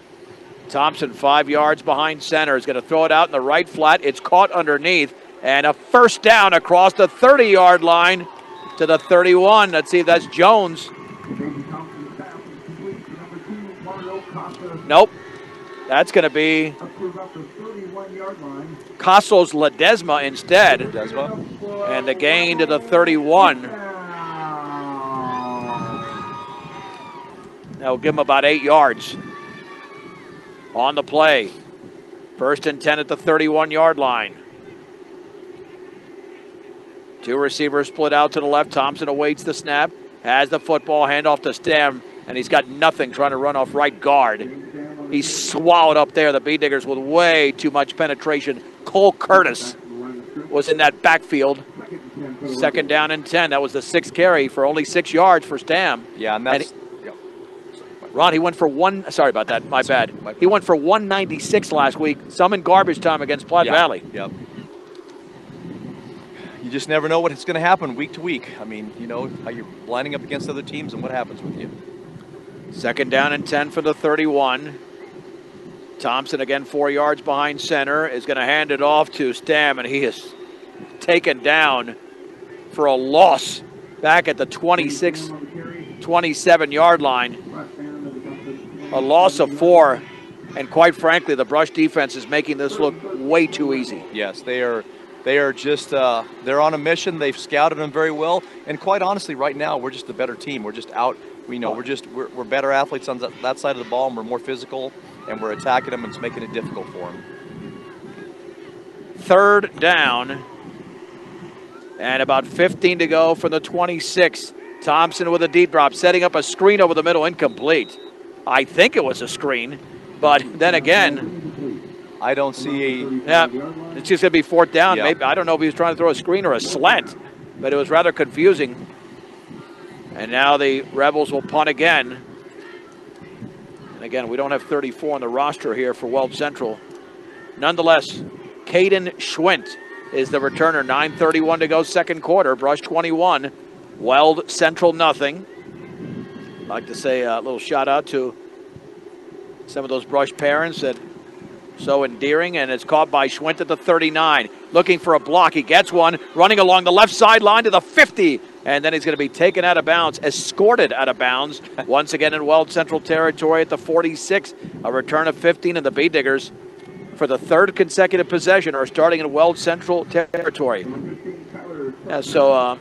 Thompson, five yards behind center, is going to throw it out in the right flat. It's caught underneath, and a first down across the 30 yard line to the 31. Let's see if that's Jones. Nope. That's going to be Casos Ledesma instead. Desma. And the gain to the 31. That'll give him about eight yards on the play. First and 10 at the 31 yard line. Two receivers split out to the left. Thompson awaits the snap, has the football, handoff to Stam, and he's got nothing trying to run off right guard. He's swallowed up there. The Beet Diggers with way too much penetration. Cole Curtis was in that backfield. Second down and 10. That was the sixth carry for only six yards for Stam. Yeah, and that's. And Ron, he went for one. Sorry about that. My bad. He went for 196 last week. Some in garbage time against Platte yeah, Valley. Yep. You just never know what's going to happen week to week. I mean, you know how you're lining up against other teams and what happens with you. Second down and 10 for the 31. Thompson again four yards behind center is going to hand it off to Stam, and he is taken down for a loss back at the 26, 27 yard line. A loss of four, and quite frankly, the Brush defense is making this look way too easy. Yes, they are. They are just uh, they're on a mission. They've scouted them very well, and quite honestly, right now we're just a better team. We're just out. We know we're just we're, we're better athletes on that, that side of the ball, and we're more physical, and we're attacking them, and it's making it difficult for them. Third down, and about 15 to go from the 26. Thompson with a deep drop, setting up a screen over the middle, incomplete. I think it was a screen, but *laughs* then again, I don't see a. yeah, it's just going to be fourth down. Yeah. Maybe I don't know if he was trying to throw a screen or a slant, but it was rather confusing. And now the Rebels will punt again. And again, we don't have 34 on the roster here for Weld Central. Nonetheless, Caden Schwint is the returner. 9:31 to go, second quarter. Brush 21, Weld Central nothing. I'd like to say a little shout out to some of those Brush parents that so endearing, and it's caught by Schwint at the 39. Looking for a block. He gets one, running along the left sideline to the 50, and then he's going to be taken out of bounds, escorted out of bounds. *laughs* Once again in Weld Central territory at the 46. A return of 15, and the Beet Diggers, for the third consecutive possession, are starting in Weld Central territory. Yeah, so, uh,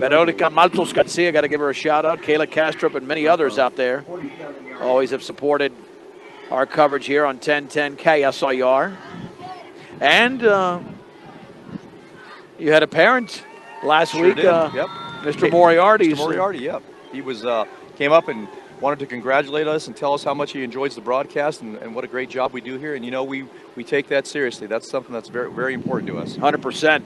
Veronica Maltos Garcia, got to give her a shout out. Kayla Castrop and many others out there always have supported our coverage here on 1010 KSIR. And uh, you had a parent last Sure week, uh, yep. Mr. Hey, Moriarty. Mr. Moriarty, yep. He was uh, came up and wanted to congratulate us and tell us how much he enjoys the broadcast and, and what a great job we do here. And you know, we we take that seriously. That's something that's very very important to us. 100%.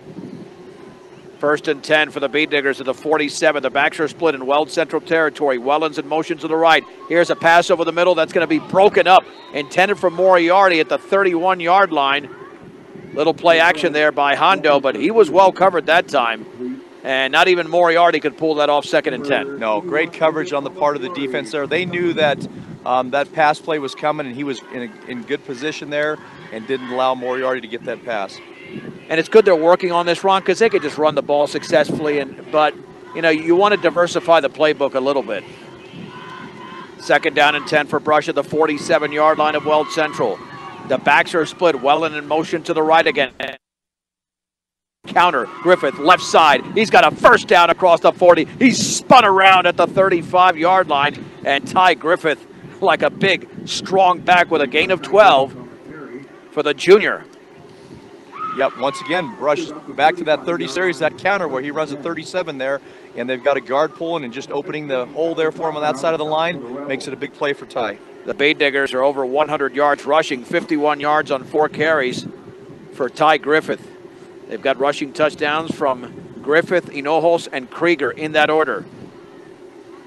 First and 10 for the Beet Diggers at the 47. The backs are split in Weld Central territory. Wellen's in motion to the right. Here's a pass over the middle that's going to be broken up. Intended for Moriarty at the 31 yard line. Little play action there by Hondo, but he was well covered that time. And not even Moriarty could pull that off second and 10. No, great coverage on the part of the defense there. They knew that um, that pass play was coming, and he was in, a, in good position there and didn't allow Moriarty to get that pass. And it's good they're working on this, Ron, because they could just run the ball successfully. And but you know you want to diversify the playbook a little bit. Second down and 10 for Brush at the 47 yard line of Weld Central. The backs are split. Wellen in motion to the right again. Counter. Griffith, left side. He's got a first down across the 40. He's spun around at the 35 yard line. And Ty Griffith, like a big, strong back with a gain of 12 for the junior. Yep, once again, Brush back to that 30 series, that counter where he runs a 37 there, and they've got a guard pulling and just opening the hole there for him on that side of the line makes it a big play for Ty. The Beet Diggers are over 100 yards rushing, 51 yards on four carries for Ty Griffith. They've got rushing touchdowns from Griffith, Hinojos, and Krieger in that order.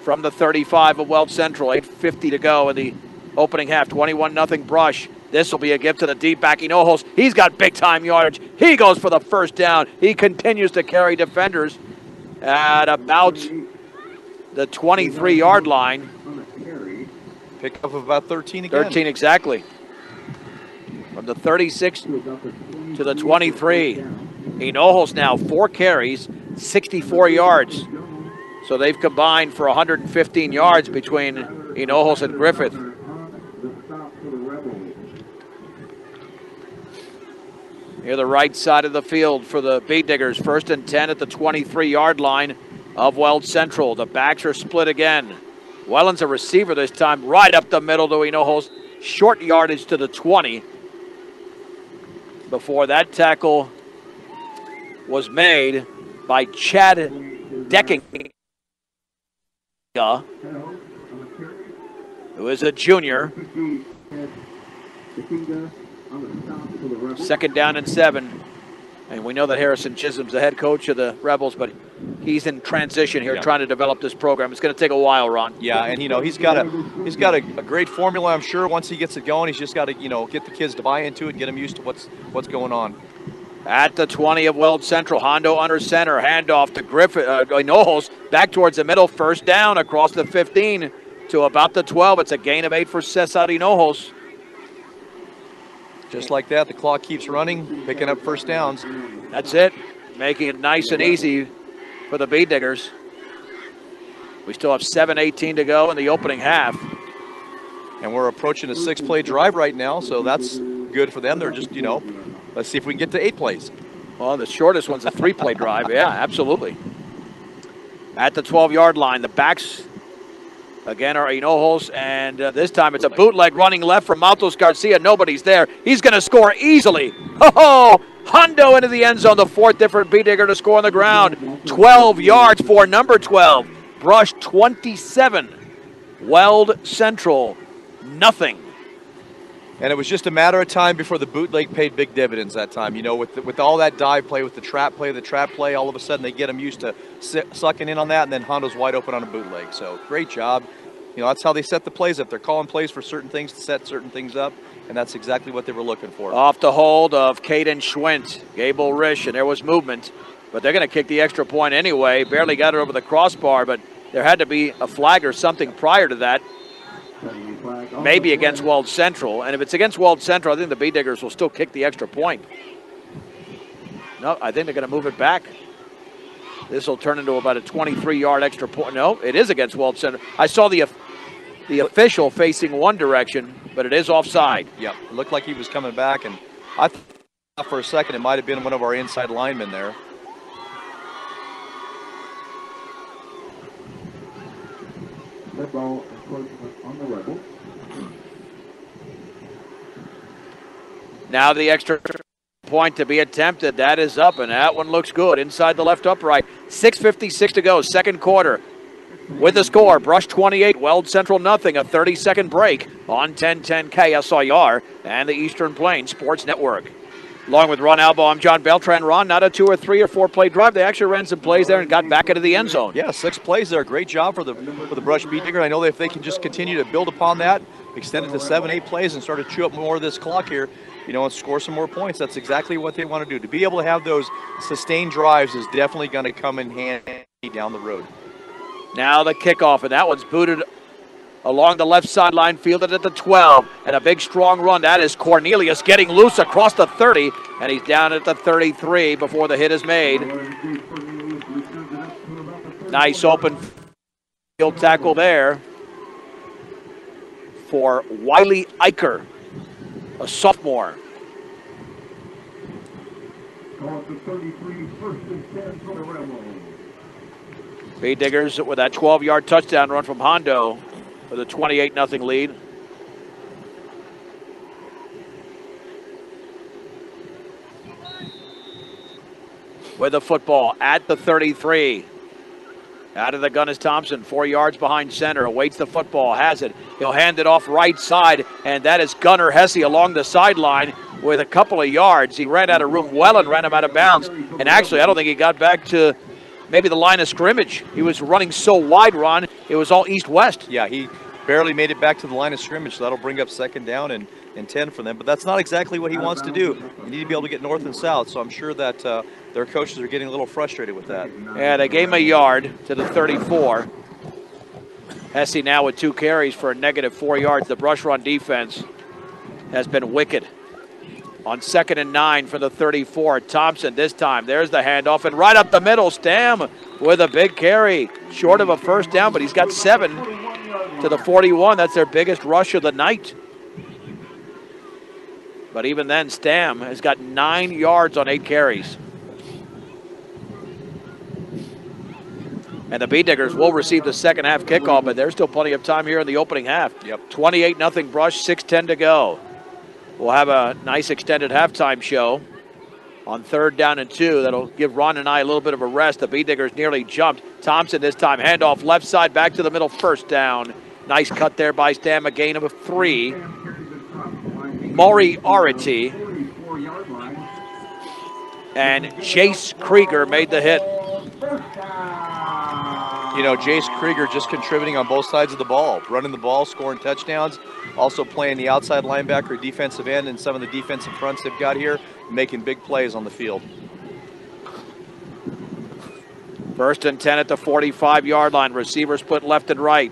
From the 35 of Weld Central, 8.50 to go in the opening half, 21 0 Brush. This will be a gift to the deep back Hinojos. He's got big time yardage. He goes for the first down. He continues to carry defenders at about the 23 yard line. Pick up of about 13 again. 13 exactly. From the 36 to the 23. Hinojos now four carries, 64 yards. So they've combined for 115 yards between Hinojos and Griffith. Near the right side of the field for the Beet Diggers. First and 10 at the 23 yard line of Weld Central. The backs are split again. Wellen's a receiver this time, right up the middle to Hinojos. Short yardage to the 20. Before that tackle was made by Chad Decking, who is a junior. Second down and seven. And we know that Harrison Chisholm's the head coach of the Rebels, but he's in transition here, Yeah. trying to develop this program. It's going to take a while, Ron. Yeah, and you know he's got a he's got a, a great formula. I'm sure once he gets it going, he's just got to you know get the kids to buy into it and get them used to what's what's going on. At the 20 of Weld Central, Hondo under center, handoff to Griffith, uh, Knowles, back towards the middle, first down across the 15 to about the 12. It's a gain of eight for Cesar Hinojos. Just like that, the clock keeps running, picking up first downs. That's it, making it nice and easy for the Beet Diggers. We still have 7.18 to go in the opening half. And we're approaching a six-play drive right now, so that's good for them. They're just you know, let's see if we can get to eight plays. Well, the shortest one's a three play drive. Yeah, absolutely. At the 12 yard line, the backs again are Hinojos, and uh, this time it's a bootleg running left from Maltos Garcia. Nobody's there. He's going to score easily. Oh, Hondo into the end zone, the fourth different Beet Digger to score on the ground. 12 yards for number 12. Brush 27. Weld Central, nothing. And it was just a matter of time before the bootleg paid big dividends that time. You know, with the, with all that dive play, with the trap play, the trap play, all of a sudden they get them used to si- sucking in on that, and then Hondo's wide open on a bootleg. So great job. You know, that's how they set the plays up. They're calling plays for certain things to set certain things up, and that's exactly what they were looking for. Off the hold of Caden Schwint, Gable Rish, and there was movement, but they're going to kick the extra point anyway. Barely got it over the crossbar, but there had to be a flag or something prior to that, maybe against Weld Central. And if it's against Weld Central, I think the Beet Diggers will still kick the extra point. No, I think they're going to move it back. This will turn into about a 23-yard extra point. No, it is against Weld Central. I saw the the official facing one direction, but it is offside. Yep, it looked like he was coming back, and I thought for a second it might have been one of our inside linemen there. That ball encroachment on the Rebels. Now the extra point to be attempted. That is up, and that one looks good inside the left upright. 6.56 to go, second quarter. With the score, Brush 28, Weld Central nothing. A 30 second break on 1010 KSIR and the Eastern Plains Sports Network. Along with Ron Albo, I'm John Beltran. Ron, not a two or three or four play drive. They actually ran some plays there and got back into the end zone. Yeah, six plays there. Great job for the for the Brush Beet Digger. I know that if they can just continue to build upon that, extend it to seven, eight plays, and start to chew up more of this clock here, you know, and score some more points. That's exactly what they want to do. To be able to have those sustained drives is definitely going to come in handy down the road. Now the kickoff, and that one's booted along the left sideline, fielded at the 12, and a big strong run. That is Cornelius getting loose across the 30, and he's down at the 33 before the hit is made. Nice open field tackle there for Wiley Eicher, a sophomore. Call it the 33, first and 10 for the Rebels. Beet Diggers with that 12 yard touchdown run from Hondo with a 28 0 lead. With the football at the 33. Out of the gun is Thompson, four yards behind center, awaits the football, has it. He'll hand it off right side, and that is Gunner Hesse along the sideline with a couple of yards. He ran out of room well and ran him out of bounds. And actually, I don't think he got back to maybe the line of scrimmage. He was running so wide, Ron, it was all east west. Yeah, he barely made it back to the line of scrimmage, so that'll bring up second down and, and 10 for them. But that's not exactly what he wants to do. You need to be able to get north and south, so I'm sure that uh, their coaches are getting a little frustrated with that. Yeah, they gave him a yard to the 34. Hesse now with two carries for a negative four yards. The brush run defense has been wicked. On second and nine for the 34, Thompson this time. There's the handoff, and right up the middle, Stam with a big carry. Short of a first down, but he's got seven to the 41. That's their biggest rush of the night. But even then, Stam has got nine yards on eight carries. And the Beet Diggers will receive the second half kickoff, but there's still plenty of time here in the opening half. Yep. 28 nothing Brush, 6:10 to go. We'll have a nice extended halftime show on third down and two. That'll give Ron and I a little bit of a rest. The Beet Diggers nearly jumped. Thompson this time handoff left side back to the middle, first down. Nice cut there by Stam, a gain of three. Moriarty and Jace Krieger made the hit. You know, Jace Krieger just contributing on both sides of the ball, running the ball, scoring touchdowns, also playing the outside linebacker, defensive end, and some of the defensive fronts they've got here, making big plays on the field. First and 10 at the 45 yard line. Receivers put left and right.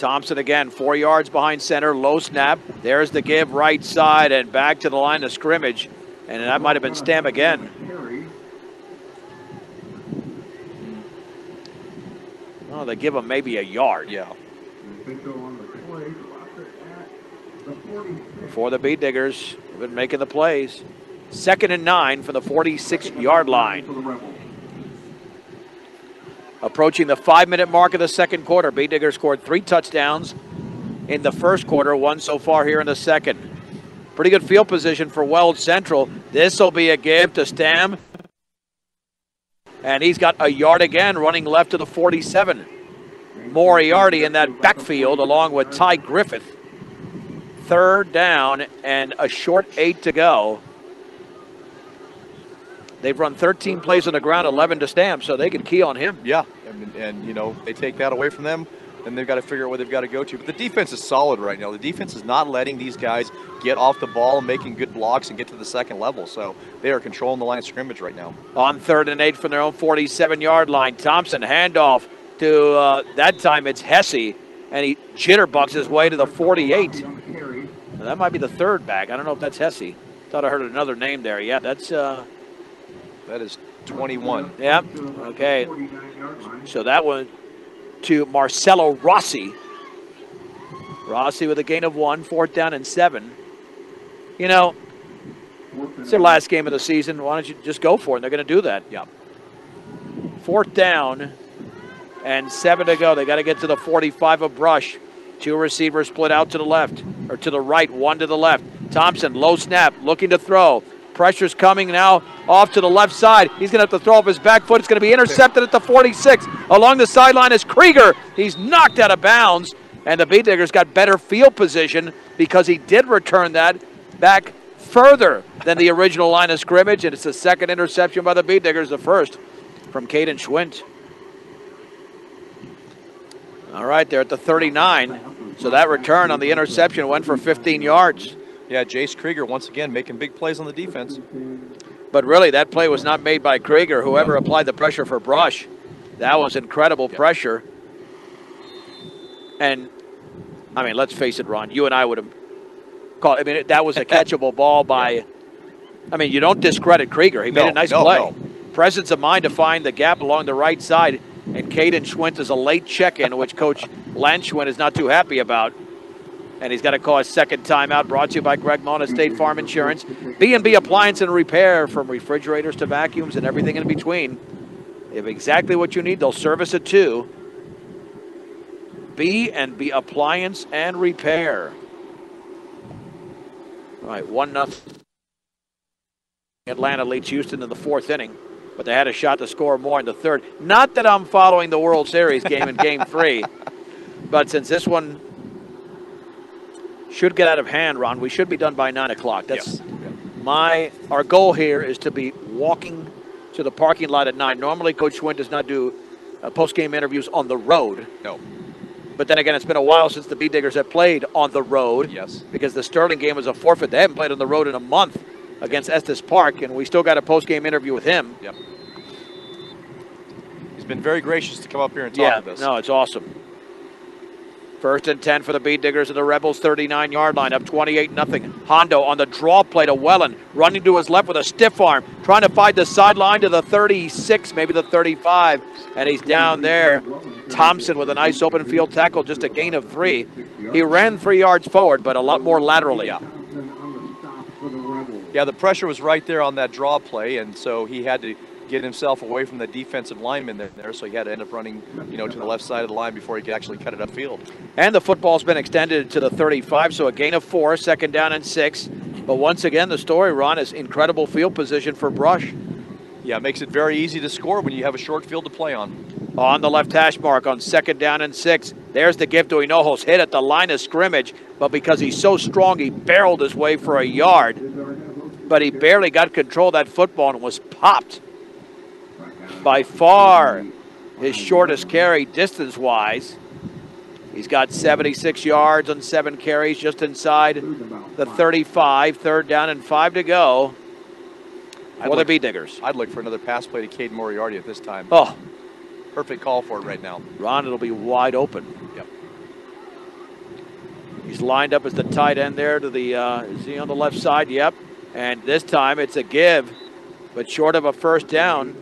Thompson again, four yards behind center, low snap. There's the give, right side, and back to the line of scrimmage. And that might have been Stam again. Oh, they give him maybe a yard. Yeah. Official on the play dropped it at the forty-six. For the Beet Diggers, been making the plays. Second and nine from the 46 yard line. Approaching the five minute mark of the second quarter. Beet Diggers scored three touchdowns in the first quarter, one so far here in the second. Pretty good field position for Weld Central. This will be a give to Stam. And he's got a yard again, running left to the 47. Moriarty in that backfield, along with Ty Griffith. Third down and a short eight to go. They've run 13 plays on the ground, 11 to Stam, so they can key on him. Yeah, and, and you know they take that away from them, then they've got to figure out where they've got to go to. But the defense is solid right now. The defense is not letting these guys get off the ball, making good blocks, and get to the second level. So they are controlling the line of scrimmage right now. On third and eight from their own 47 yard line. Thompson handoff to uh, that time it's Hesse, and he jitterbugs his way to the 48. On the carry. Now, that might be the third back. I don't know if that's Hesse. Thought I heard another name there. Yeah, that's uh, That is 21. yeah. Okay, so that one to Marcelo Rossi. Rossi with a gain of one, fourth down and seven. You know, it's their last game of the season. Why don't you just go for it? They're going to do that. Yeah. Fourth down and seven to go. They got to get to the 45 of Brush. Two receivers split out to the left or to the right, one to the left. Thompson, low snap, looking to throw. Pressure's coming now off to the left side. He's going to have to throw off his back foot. It's going to be intercepted at the 46. Along the sideline is Krieger. He's knocked out of bounds. And the Beet Diggers got better field position because he did return that back further than the original line of scrimmage. And it's the second interception by the Beet Diggers, the first from Caden Schwint. All right, they're at the 39. So that return on the interception went for 15 yards. Yeah, Jace Krieger once again making big plays on the defense. But really, that play was not made by Krieger, whoever applied the pressure for Brush. That was incredible pressure. And, I mean, let's face it, Ron, you and I would have called I mean, that was a *laughs* catchable ball by, I mean, you don't discredit Krieger. He made a nice no, play. no. Presence of mind to find the gap along the right side. And Caden Schwint is a late check-in, which Coach Lanschwint is not too happy about. And he's got to call his second timeout. Brought to you by Greg Mona State Farm Insurance. B&B Appliance and Repair, from refrigerators to vacuums and everything in between. They have exactly what you need. They'll service it too. B and B Appliance and Repair. All right, one nothing. Atlanta leads Houston in the fourth inning, but they had a shot to score more in the third. Not that I'm following the World Series game in Game *laughs* Three, but since this one should get out of hand, Ron, we should be done by nine o'clock. That's Yes. my our goal here is to be walking to the parking lot at nine. Normally, Coach Schwint does not do uh, post game interviews on the road. No. But then again, it's been a while since the Beet Diggers have played on the road. Yes. Because the Sterling game was a forfeit. They haven't played on the road in a month against Estes Park, and we still got a post game interview with him. Yep. He's been very gracious to come up here and talk yeah, with us. no, it's awesome. First and 10 for the Beet Diggers at the Rebels 39 yard line, up 28 0. Hondo on the draw play to Wellen, running to his left with a stiff arm, trying to find the sideline to the 36, maybe the 35, and he's down there. Thompson with a nice open field tackle, just a gain of three. He ran three yards forward, but a lot more laterally. The Yeah, the pressure was right there on that draw play, and so he had to get himself away from the defensive lineman there, there. So he had to end up running, you know, to the left side of the line before he could actually cut it upfield. And the football's been extended to the 35, so a gain of four, second down and six. But once again, the story, Ron, is incredible field position for Brush. Yeah, it makes it very easy to score when you have a short field to play on. On the left hash mark on second down and six. There's the gift to Hinojos. Hit at the line of scrimmage, but because he's so strong, he barreled his way for a yard. But he barely got control of that football and was popped. By far his shortest carry distance wise. He's got 76 yards on seven carries just inside the 35. Third down and five to go I'd the look- Diggers. I'd look for another pass play to Cade Moriarty at this time. Oh, Perfect call for it right now. Ron, it'll be wide open. Yep. He's lined up as the tight end there to the, uh, is he on the left side? Yep. And this time it's a give, but short of a first down.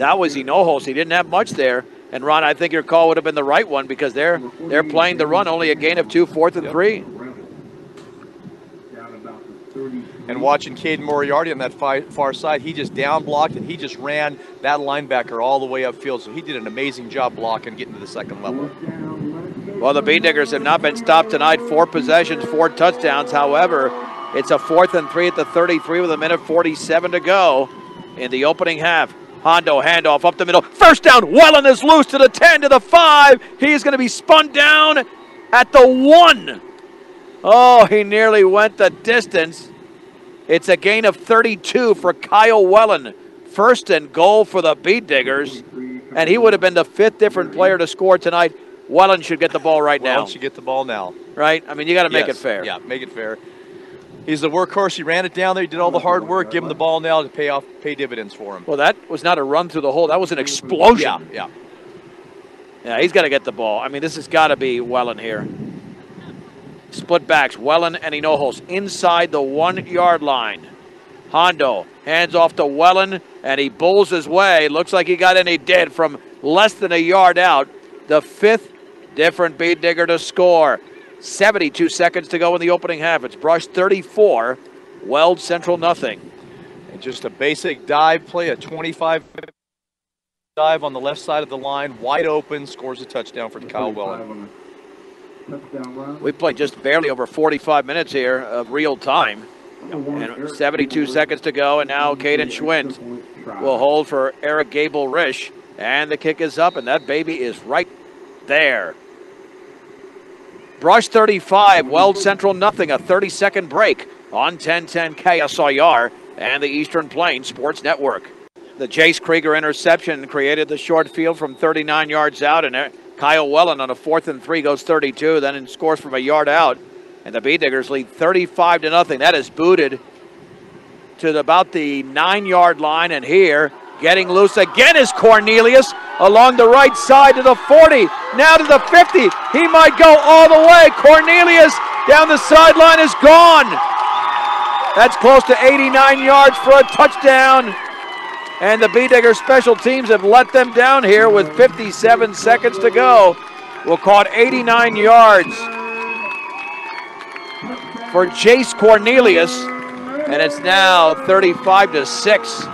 That was Hinojos. He didn't have much there. And Ron, I think your call would have been the right one because they're they're playing the run, only a gain of two, fourth and Yep. three. Down about the 30. And watching Cade Moriarty on that fi- far side, he just down blocked and he just ran that linebacker all the way upfield. So he did an amazing job blocking, getting to the second level. Well, the Beet Diggers have not been stopped tonight. Four possessions, four touchdowns. However, it's a fourth and three at the 33 with a minute 47 to go in the opening half. Hondo handoff up the middle. First down. Wellen is loose to the 10 to the 5. He's going to be spun down at the 1. Oh, he nearly went the distance. It's a gain of 32 for Kyle Wellen. First and goal for the Beet Diggers. And he would have been the fifth different player to score tonight. Wellen should get the ball right now, don't you get the ball now? right? I mean, you got to make Yes. it fair. Yeah, make it fair. He's the workhorse. He ran it down there. He did all the hard work. Give him the ball now to pay off, pay dividends for him. Well, that was not a run through the hole. That was an explosion. Yeah, yeah. Yeah, he's got to get the ball. I mean, this has got to be Wellen here. Split backs, Wellen and Hinojos inside the one yard line. Hondo hands off to Wellen, and he bulls his way. Looks like he got in, he did from less than a yard out. The fifth different beet digger to score. 72 seconds to go in the opening half. It's Brush 34, Weld Central nothing. And just a basic dive play, a 25 dive on the left side of the line, wide open, scores a touchdown for Kyle run. We played just barely over 45 minutes here of real time. And 72 seconds to go, and now Caden Schwint will hold for Eric Gable Rish. And the kick is up, and that baby is right there. Brush 35, Weld Central nothing, a 30 second break on 1010 KSIR and the Eastern Plains Sports Network. The Jace Krieger interception created the short field from 39 yards out, and uh, Kyle Wellen on a fourth and three goes 32, then scores from a yard out, and the Beet Diggers lead 35 to nothing. That is booted to the, about the nine yard line, and here getting loose again is Cornelius along the right side to the 40, now to the 50. He might go all the way. Cornelius down the sideline is gone. That's close to 89 yards for a touchdown. And the Beet Digger special teams have let them down here with 57 seconds to go. We'll call it 89 yards for Jace Cornelius. And it's now 35 to 6.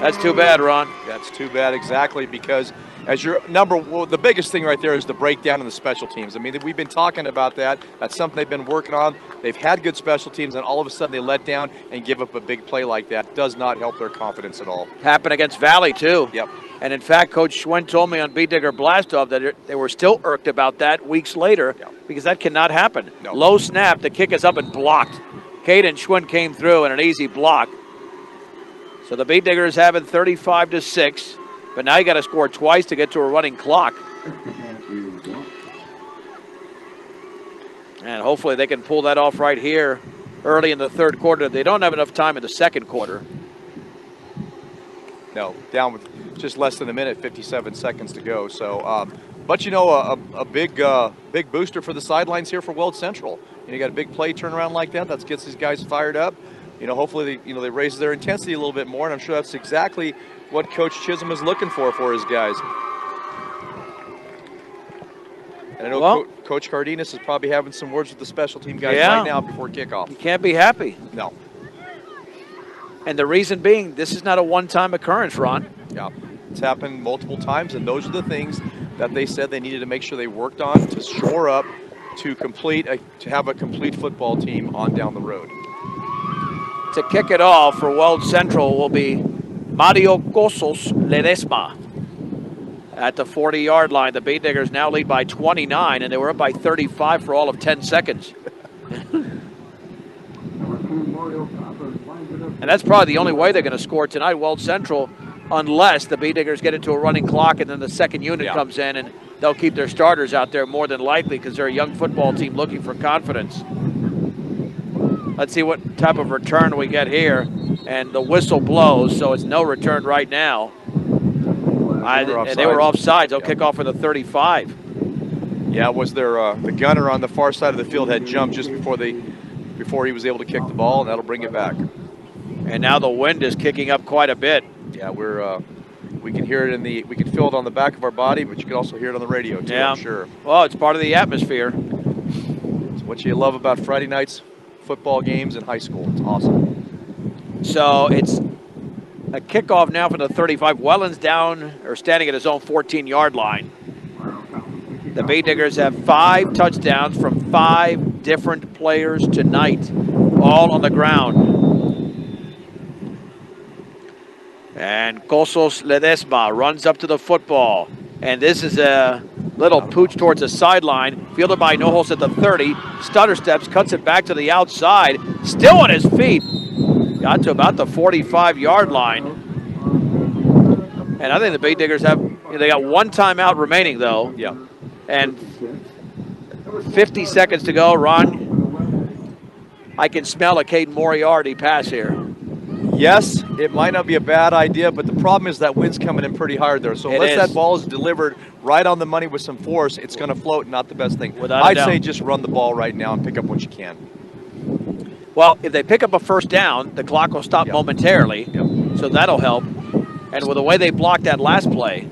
That's too bad, Ron. That's too bad, exactly, because as your number, well, the biggest thing right there is the breakdown in the special teams. I mean, we've been talking about that. That's something they've been working on. They've had good special teams, and all of a sudden they let down and give up a big play like that. Does not help their confidence at all. Happened against Valley, too. Yep. And in fact, Coach Schwint told me on Beet Digger Blastoff that they were still irked about that weeks later Yeah. because that cannot happen. No. Low snap, the kick is up and blocked. Caden Schwint came through in an easy block. So the Beet Diggers have it 35 to 6, but now you got to score twice to get to a running clock. And hopefully they can pull that off right here early in the third quarter. They don't have enough time in the second quarter. No, down with just less than a minute, 57 seconds to go. So, um, but you know, a, a- big, uh, big booster for the sidelines here for Weld Central. Know, you got a big play turnaround like that. That gets these guys fired up. You know, hopefully, they, you know, they raise their intensity a little bit more, and I'm sure that's exactly what Coach Chisholm is looking for for his guys. And I know Well- Co- Coach Cardenas is probably having some words with the special team guys Yeah. right now before kickoff. You can't be happy. No. And the reason being, this is not a one-time occurrence, Ron. Yeah. It's happened multiple times, and those are the things that they said they needed to make sure they worked on to shore up to complete a, to have a complete football team on down the road. To kick it off for Weld Central will be Mario Cosos Ledesma at the 40-yard line. The Beet Diggers now lead by 29, and they were up by 35 for all of 10 seconds. Number two, Mario Casas lines it up. And that's probably the only way they're going to score tonight, Weld Central, unless the Beet Diggers get into a running clock and then the second unit Yeah. comes in and they'll keep their starters out there more than likely because they're a young football team looking for confidence. Let's see what type of return we get here. And the whistle blows, so it's no return right now. I, They were and they were offsides. They'll kick off for the 35. Yeah, was there uh, the gunner on the far side of the field had jumped just before they before he was able to kick the ball, and that'll bring it back. And now the wind is kicking up quite a bit. Yeah, we're uh, we can hear it in the we can feel it on the back of our body, but you can also hear it on the radio too. Yeah. I'm sure. Well, it's part of the atmosphere. It's what you love about Friday nights football games in high school. It's awesome. So it's a kickoff now from the 35. Wellen's down or standing at his own 14 yard line. The Beet Diggers have five touchdowns from five different players tonight, all on the ground. And Cosos Ledesma runs up to the football. And this is a little pooch towards the sideline, fielded by Hinojos at the 30. Stutter steps, cuts it back to the outside, still on his feet. Got to about the 45 yard line. And I think the Beet Diggers have, they got one timeout remaining though, Yeah. and 50 seconds to go. Ron, I can smell a Caden Moriarty pass here. Yes, it might not be a bad idea, but the problem is that wind's coming in pretty hard there. So It unless is. that ball is delivered right on the money with some force, it's going to float. Not the best thing. Without I'd say just run the ball right now and pick up what you can. Well, if they pick up a first down, the clock will stop Yep. momentarily, Yep. so that'll help. And with the way they blocked that last play,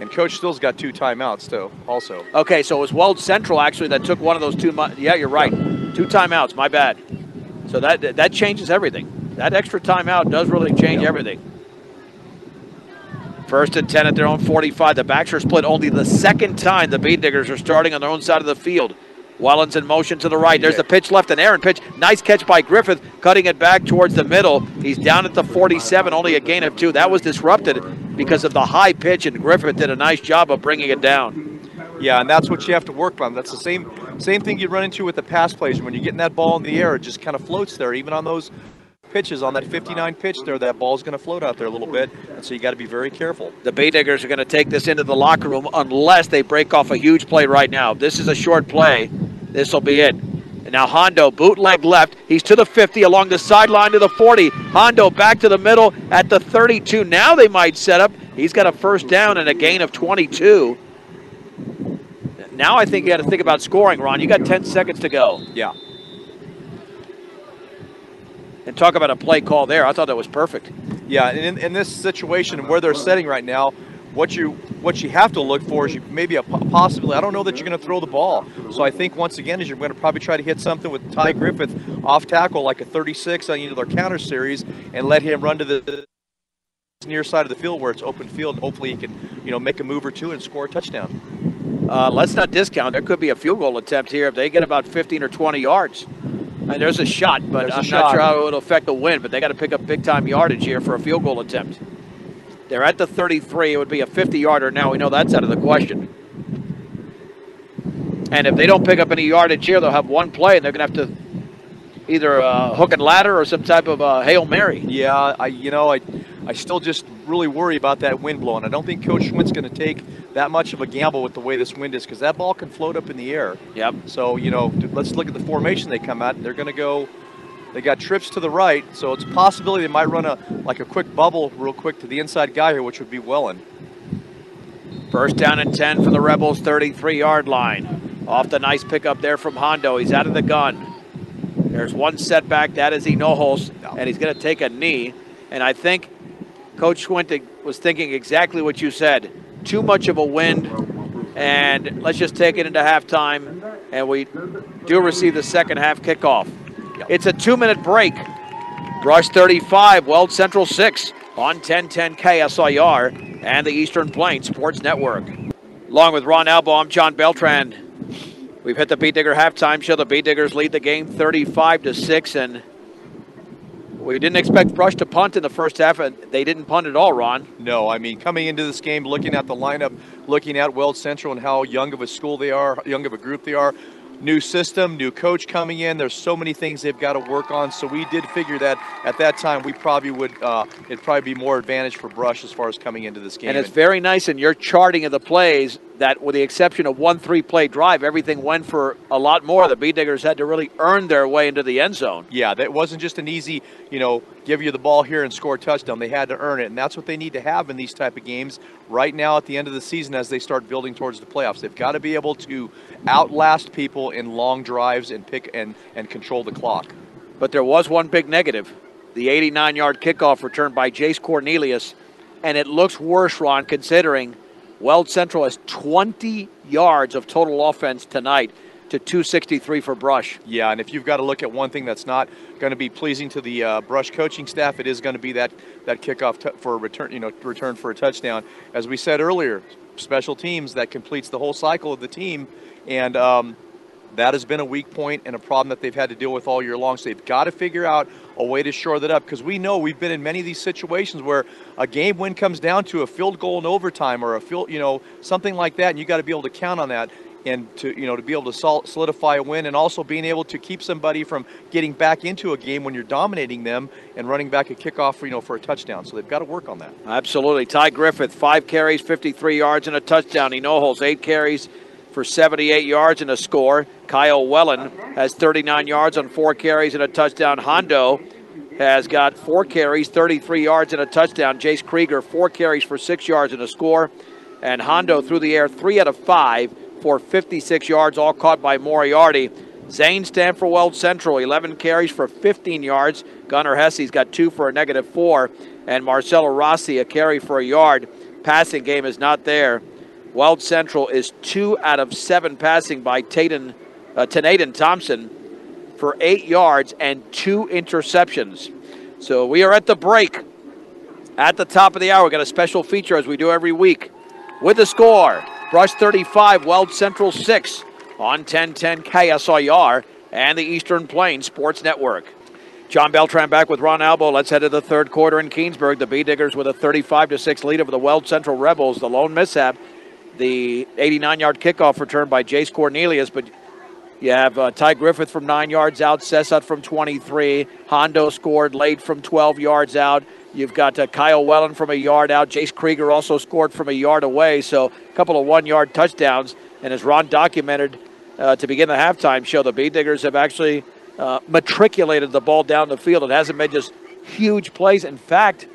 And Coach still's got two timeouts too. Also, okay, so it was Weld Central actually that took one of those two. Yeah, you're right. Two timeouts. My bad. So that that changes everything. That extra timeout does really change Yep. everything. First and 10 at their own 45. The backs are split only the second time the Beet Diggers are starting on their own side of the field. Wellen's in motion to the right. There's the pitch left, and Aaron pitch. Nice catch by Griffith, cutting it back towards the middle. He's down at the 47, only a gain of two. That was disrupted because of the high pitch, and Griffith did a nice job of bringing it down. yeah, and that's what you have to work on. That's the same same thing you run into with the pass plays. When you're getting that ball in the air, it just kind of floats there. Even on those pitches, on that 59 pitch there, that ball's going to float out there a little bit, and so you got to be very careful. The Beet Diggers are going to take this into the locker room unless they break off a huge play right now. This is a short play, this will be it. And now Hondo, bootleg left. He's to the 50 along the sideline to the 40. Hondo back to the middle at the 32. Now they might set up. He's got a first down and a gain of 22. Now I think you got to think about scoring, Ron. You got 10 seconds to go. Yeah. And talk about a play call there. I thought that was perfect. Yeah, and in, in this situation where they're setting right now, what you what you have to look for is you maybe a possibly. I don't know that you're going to throw the ball. So I think once again is you're going to probably try to hit something with Ty Griffith off tackle like a 36 on either their counter series and let him run to the near side of the field where it's open field. Hopefully he can you know make a move or two and score a touchdown. Uh, let's not discount. There could be a field goal attempt here if they get about 15 or 20 yards. And there's a shot, but There's I'm shot. not sure how it will affect the win. But they got to pick up big time yardage here for a field goal attempt. They're at the 33. It would be a 50 yarder now. We know that's out of the question. And if they don't pick up any yardage here, they'll have one play, and they're going to have to either uh, hook and ladder or some type of uh, hail mary. Yeah, I you know I I still just really worry about that wind blowing. I don't think Coach Schwint's going to take that much of a gamble with the way this wind is because that ball can float up in the air. Yep. So you know, let's look at the formation they come at. They're going to go. They got trips to the right, so it's a possibility they might run a like a quick bubble real quick to the inside guy here, which would be Wellen. First down and 10 from the Rebels 33 yard line. Off the nice pickup there from Hondo. He's out of the gun. There's one setback. That is Hinojos, and he's going to take a knee. And I think Coach Schwintig was thinking exactly what you said. Too much of a wind, and let's just take it into halftime and we do receive the second half kickoff. It's a two minute break. Brush 35, Weld Central 6 on 1010 KSIR and the Eastern Plains Sports Network. Along with Ron Albo, I'm John Beltran. We've hit the Beet Digger halftime show. The Beet Diggers lead the game 35 to 6, and we didn't expect Brush to punt in the first half, and they didn't punt at all, Ron. No, I mean, coming into this game, looking at the lineup, looking at Weld Central and how young of a school they are, young of a group they are, new system, new coach coming in. There's so many things they've got to work on. So we did figure that at that time we probably would uh, it'd probably be more advantage for Brush as far as coming into this game. And it's very nice in your charting of the plays that, with the exception of one three-play drive, everything went for a lot more. The Beet Diggers had to really earn their way into the end zone. yeah, that wasn't just an easy, you know, give you the ball here and score a touchdown. They had to earn it, and that's what they need to have in these type of games right now at the end of the season as they start building towards the playoffs. They've got to be able to outlast people in long drives and pick and and control the clock. But there was one big negative the 89 yard kickoff return by Jace Cornelius. And it looks worse, Ron, considering Weld Central has 20 yards of total offense tonight to 263 for Brush. Yeah, and if you've got to look at one thing that's not going to be pleasing to the uh, Brush coaching staff, it is going to be that that kickoff t- for a return, you know, return for a touchdown. As we said earlier, special teams that completes the whole cycle of the team, and um, that has been a weak point and a problem that they've had to deal with all year long. So they've got to figure out a way to shore that up because we know we've been in many of these situations where a game win comes down to a field goal in overtime or a field, you know, something like that, and you got to be able to count on that and to you know to be able to solidify a win and also being able to keep somebody from getting back into a game when you're dominating them and running back a kickoff for, you know for a touchdown. So they've got to work on that. Absolutely. Ty Griffith, five carries, 53 yards, and a touchdown. Hinojos, eight carries for 78 yards and a score. Kyle Wellen has 39 yards on four carries and a touchdown. Hondo has got four carries, 33 yards and a touchdown. Jace Krieger, four carries for six yards and a score. And Hondo through the air, three out of five for 56 yards, all caught by Moriarty. Zane Stanford Weld Central, 11 carries for 15 yards. Gunnar Hesse's got two for a negative four. And Marcelo Rossi, a carry for a yard. Passing game is not there. Weld Central is two out of seven passing by Taden, uh, Tanaden Thompson for eight yards and two interceptions. So we are at the break. At the top of the hour, we got a special feature as we do every week. With the score, Brush 35, Weld Central 6 on 1010 KSIR and the Eastern Plains Sports Network. John Beltran back with Ron Albo. Let's head to the third quarter in Keenesburg. The Beet Diggers with a 35 to 6 lead over the Weld Central Rebels. The lone mishap, the 89 yard kickoff return by Jace Cornelius, but you have uh, Ty Griffith from nine yards out, Cesar from 23. Hondo scored late from 12 yards out. You've got uh, Kyle Wellen from a yard out. Jace Krieger also scored from a yard away. So a couple of one yard touchdowns. And as Ron documented uh, to begin the halftime show, the Beet Diggers have actually uh, matriculated the ball down the field. It hasn't been just huge plays. In fact,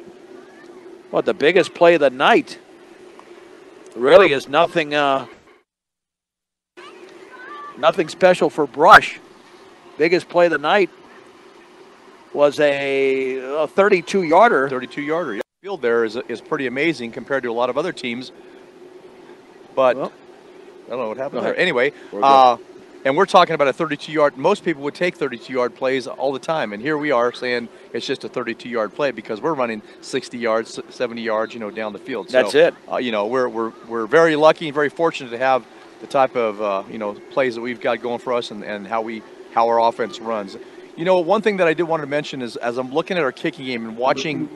what the biggest play of the night really is nothing. Uh, nothing special for Brush. Biggest play of the night was a, a 32 yarder. 32 yarder. Yeah. Field there is, is pretty amazing compared to a lot of other teams. But Well, I don't know what happened there. Anyway, uh, and we're talking about a 32 yard. Most people would take 32 yard plays all the time, and here we are saying it's just a 32 yard play because we're running 60 yards, 70 yards, you know, down the field. So, That's it. Uh, you know, we're we're we're very lucky and very fortunate to have the type of uh, you know plays that we've got going for us and, and how we how our offense runs. You know, one thing that I did want to mention is as I'm looking at our kicking game and watching,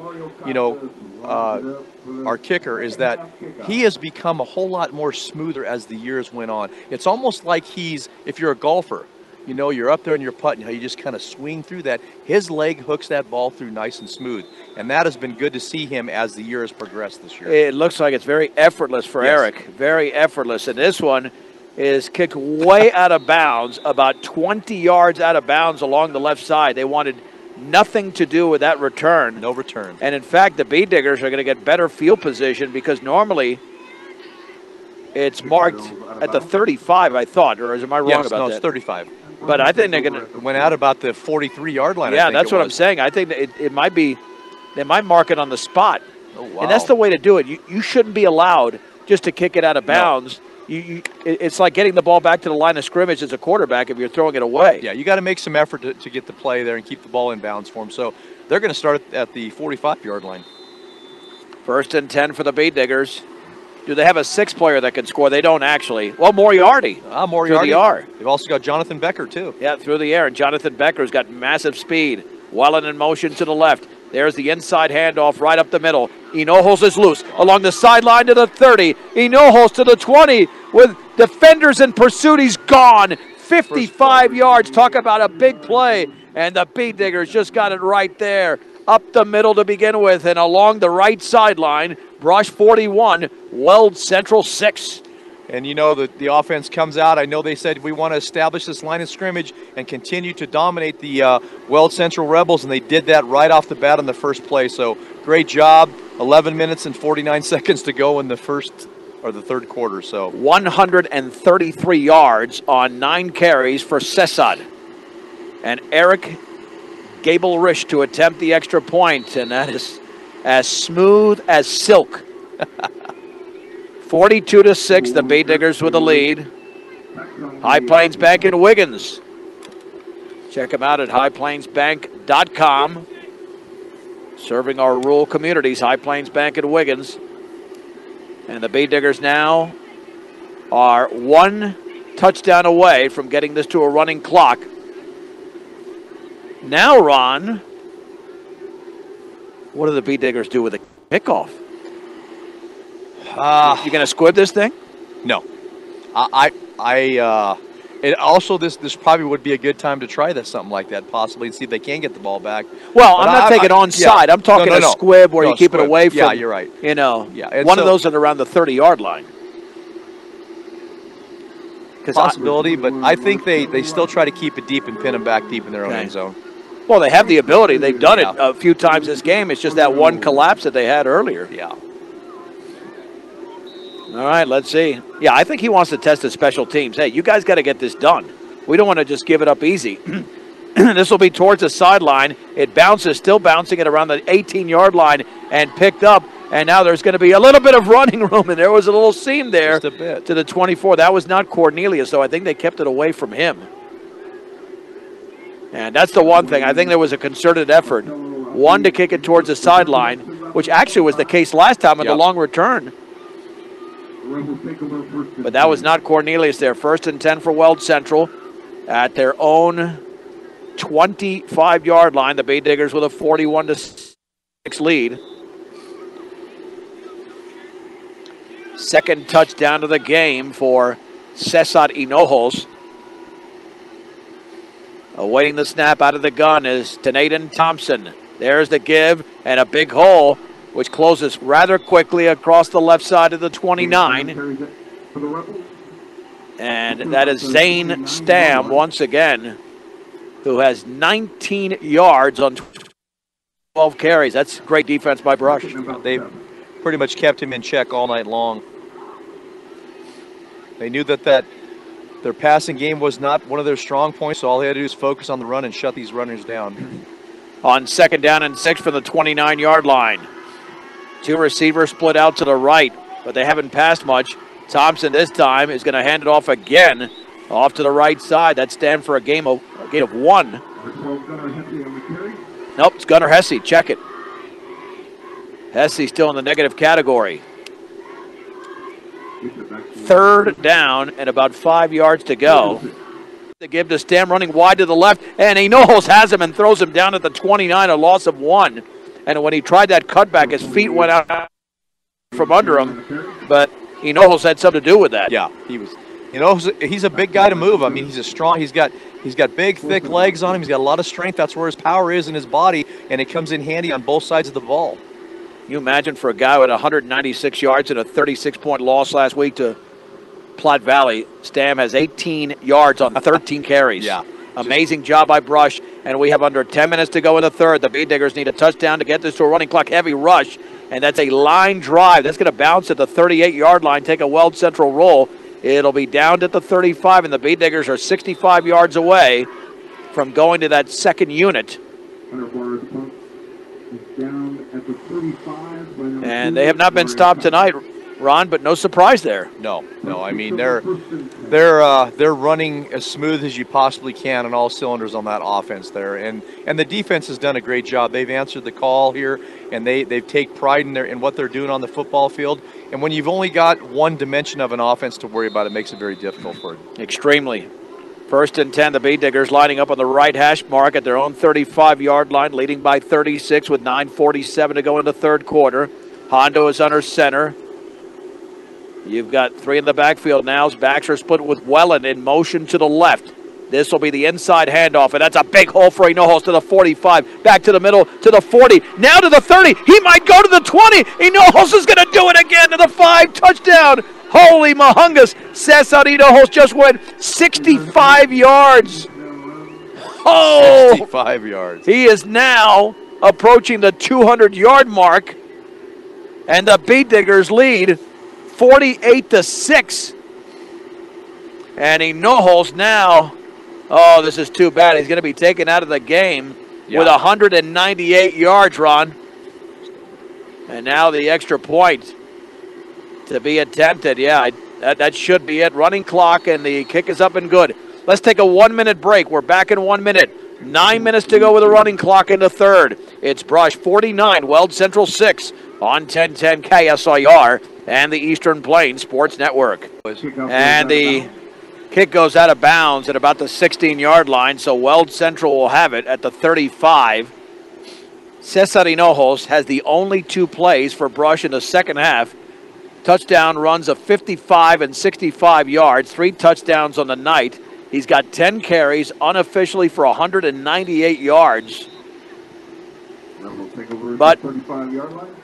you know, uh, our kicker is that he has become a whole lot more smoother as the years went on. It's almost like he's, if you're a golfer, you know, you're up there and you're putting, how you just kind of swing through that. His leg hooks that ball through nice and smooth. And that has been good to see him as the year has progressed this year. It looks like it's very effortless for Yes. Eric. Very effortless. And this one is kicked way out of bounds, about 20 yards out of bounds along the left side. They wanted nothing to do with that return. No return. And in fact, the Beet Diggers are going to get better field position because normally it's marked at the 35, I thought, or am I wrong Yes, about no, that? it's 35. But I think they're going to. It went out about the 43 yard line. I Yeah, think that's it what I'm saying. I think it, it might be, they might mark it on the spot. Oh, wow. And that's the way to do it. You, you shouldn't be allowed just to kick it out of bounds you, you, it's like getting the ball back to the line of scrimmage as a quarterback if you're throwing it away. Yeah, you got to make some effort to, to get the play there and keep the ball in bounds for them. So they're going to start at the 45 yard line. First and 10 for the Beet Diggers. Do they have a six player that can score? They don't actually. Well, Moriarty. Ah, Moriarty. Through the R. They've also got Jonathan Becker, too. Yeah, through the air. And Jonathan Becker's got massive speed. Wellen in motion to the left. There's the inside handoff right up the middle. Hinojos is loose along the sideline to the 30. Hinojos to the 20 with defenders in pursuit. He's gone. 55 yards. Talk about a big play. And the Beet Diggers just got it right there. Up the middle to begin with and along the right sideline. Brush 41, Weld Central 6. And you know the, the offense comes out. I know they said we want to establish this line of scrimmage and continue to dominate the uh, Weld Central Rebels, and they did that right off the bat on the first play. So great job. 11 minutes and 49 *laughs* seconds to go in the first or the third quarter. So 133 yards on nine carries for Cesar. And Eric Gable to attempt the extra point, and that is as smooth as silk. *laughs* 42 to 6, the Beet Diggers with the lead. High Plains Bank in Wiggins. Check them out at highplainsbank.com. Serving our rural communities, High Plains Bank in Wiggins. And the Beet Diggers now are one touchdown away from getting this to a running clock. Now, Ron, what do the Beet Diggers do with a kickoff? Uh, You going to squib this thing? no, I I, I uh, it also this this probably would be a good time to try this something like that possibly and see if they can get the ball back. Well, But I'm not I- taking I- onside. yeah. I'm talking No, no, a no. squib where you keep it away from. Yeah, you're right. You know, Yeah, and one of so- those at around the 30 yard line. 'Cause I- Possibility, but I think they they still try to keep it deep and pin them back deep in their own Okay. end zone. well, they have the ability. They've done it a few times this game. It's just that one collapse that they had earlier. Yeah. All right, let's see. Yeah, I think he wants to test his special teams. Hey, you guys got to get this done. We don't want to just give it up easy. *clears throat* this will be towards the sideline. It bounces, still bouncing it around the 18 yard line and picked up. And now there's going to be a little bit of running *laughs* room, and there was a little seam there Just a bit. to the 24. That was not Cornelius, though. I think they kept it away from him. And that's the one thing. I think there was a concerted effort. One to kick it towards the sideline, which actually was the case last time with the long return. But that was not Cornelius there. First and 10 for Weld Central at their own 25 yard line. The Beet Diggers with a 41 to 6 lead. Second touchdown of the game for Cesar Hinojos. Awaiting the snap out of the gun is Tanaden Thompson. There's the give and a big hole, which closes rather quickly across the left side of the 29. And that is Zane Stam once again, who has 19 yards on 12 carries. That's great defense by Brush. They pretty much kept him in check all night long. They knew that that their passing game was not one of their strong points, so all they had to do is focus on the run and shut these runners down. On second down and six from the 29 yard line. Two receivers split out to the right, but they haven't passed much. Thompson this time is going to hand it off again, off to the right side. That's stand for a game of a game of one. Nope, it's Gunnar Hesse. Check it. Hesse still in the negative category. Third down and about five yards to go. The give to Stam running wide to the left, and Hinojos *laughs* has him and throws him down at the 29, a loss of one. And when he tried that cutback, his feet went out from under him, but Hinojos had something to do with that. Yeah, he was. You know, he's a big guy to move. I mean, he's a strong. He's got he's got big, thick legs on him. He's got a lot of strength. That's where his power is in his body, and it comes in handy on both sides of the ball. You imagine for a guy with 196 yards and a 36 point loss last week to Platte Valley, Stam has 18 yards on 13 carries. Yeah. Amazing job by Brush, and we have under 10 minutes to go in the third. The Beet Diggers need a touchdown to get this to a running clock heavy rush, and that's a line drive. That's going to bounce at the 38 yard line, take a Weld Central roll. It'll be down at the 35, and the Beet Diggers are 65 yards away from going to that second unit. And they have not been stopped tonight. Ron, but no surprise there. No, no. I mean they're they're uh, they're running as smooth as you possibly can on all cylinders on that offense there, and and the defense has done a great job. They've answered the call here, and they they take pride in their in what they're doing on the football field. And when you've only got one dimension of an offense to worry about, it makes it very difficult for it. Extremely. First and 10, the Beet Diggers lining up on the right hash mark at their own 35 yard line, leading by 36 with 9.47 to go in the third quarter. Hondo is under center. You've got three in the backfield now. Are split with Wellen in motion to the left. This will be the inside handoff, and that's a big hole for Hinojos to the 45, back to the middle to the 40, now to the 30. He might go to the 20. Hinojos is going to do it again to the 5. Touchdown. Holy Mahungus. Cesar Hinojos just went 65 yards. Oh, 65 yards. he is now approaching the 200 yard mark, and the Beet Diggers lead 48 to 6. And Hinojos now, oh, this is too bad. He's going to be taken out of the game Yeah. with 198 yards, Ron. And now the extra point to be attempted. Yeah, I, that, that should be it. Running clock, and the kick is up and good. Let's take a one minute break. We're back in one minute. Nine minutes to go with a running clock in the third. It's Brush 49, Weld Central 6 on 1010 KSIR and the Eastern Plains Sports Network. And the kick goes out of bounds at about the 16 yard line, so Weld Central will have it at the 35. Cesar Hinojos has the only two plays for Brush in the second half. Touchdown runs of 55 and 65 yards, three touchdowns on the night. He's got 10 carries unofficially for 198 yards. But-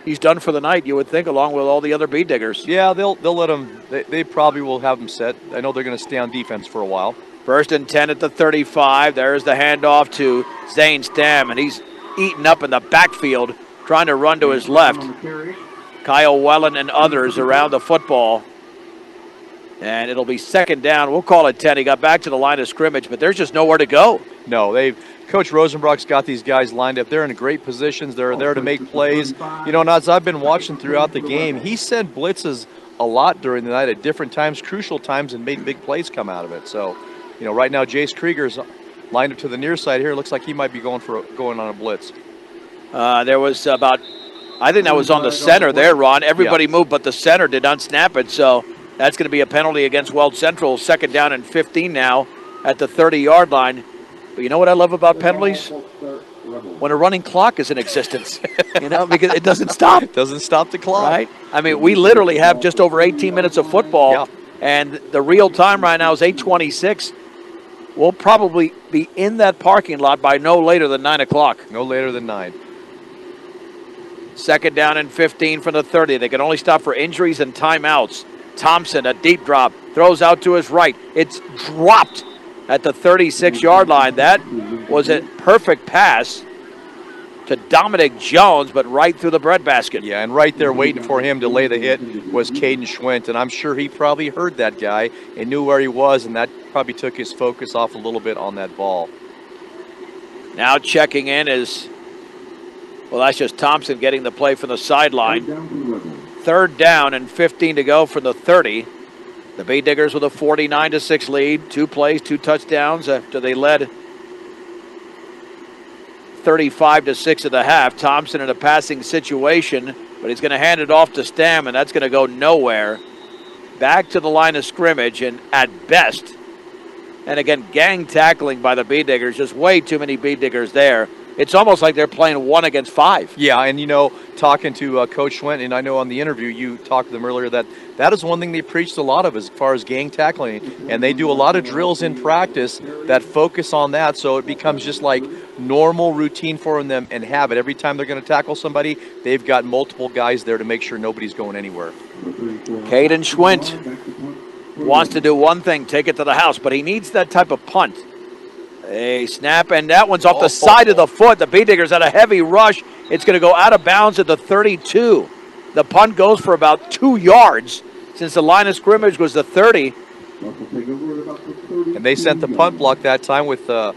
But 35 yard line. He's done for the night, you would think, along with all the other beet diggers. Yeah, they'll they'll let them. They, they probably will have them set. I know they're going to stay on defense for a while. First and 10 at the 35. There's the handoff to Zane Stam, and he's eaten up in the backfield, trying to run to his left. On the carry. Kyle Wellen and others around the football. And it'll be second down. We'll call it 10. He got back to the line of scrimmage, but there's just nowhere to go. No, they've Coach Rosenbrock's got these guys lined up. They're in great positions. They're there to make plays. You know, and as I've been watching throughout the game, he sent blitzes a lot during the night at different times, crucial times, and made big plays come out of it. So, you know, right now Jace Krieger's lined up to the near side here. Looks like he might be going for a, going on a blitz. Uh, there was about, I think that was on the center there, Ron. Everybody moved, but the center did not snap it. So that's going to be a penalty against Weld Central. Second down and 15 now at the 30 yard line. But you know what I love about penalties? When a running clock is in existence, *laughs* you know, because it doesn't stop. It doesn't stop the clock. Right? I mean, we literally have just over 18 minutes of football, Yeah. and the real time right now is 8:26. We'll probably be in that parking lot by no later than nine o'clock. No later than nine. Second down and 15 from the 30. They can only stop for injuries and timeouts. Thompson, a deep drop, throws out to his right. It's dropped at the 36 yard line. That was a perfect pass to Dominic Jones, but right through the breadbasket. Yeah, and right there waiting for him to lay the hit was Caden Schwint, and I'm sure he probably heard that guy and knew where he was, and that probably took his focus off a little bit on that ball. Now checking in is, well, that's just Thompson getting the play from the sideline. Down to the level. Third down and 15 to go from the 30. The Beet Diggers with a 49 6 lead. Two plays, two touchdowns after they led 35 to 6 at the half. Thompson in a passing situation, but he's going to hand it off to Stam, and that's going to go nowhere. Back to the line of scrimmage, and at best, and again, gang tackling by the Beet Diggers. Just way too many Beet Diggers there. It's almost like they're playing one against five. Yeah, and you know, talking to uh, Coach Schwint, and I know on the interview you talked to them earlier that that is one thing they preached a lot of as far as gang tackling, and they do a lot of drills in practice that focus on that, so it becomes just like normal routine for them and habit. Every time they're going to tackle somebody, they've got multiple guys there to make sure nobody's going anywhere. Caden Schwint wants to do one thing, take it to the house, but he needs that type of punt. A snap, and that one's off the side of the foot. The Beet Diggers had a heavy rush. It's going to go out of bounds at the 32. The punt goes for about two yards since the line of scrimmage was the 30. And they sent the punt block that time with uh,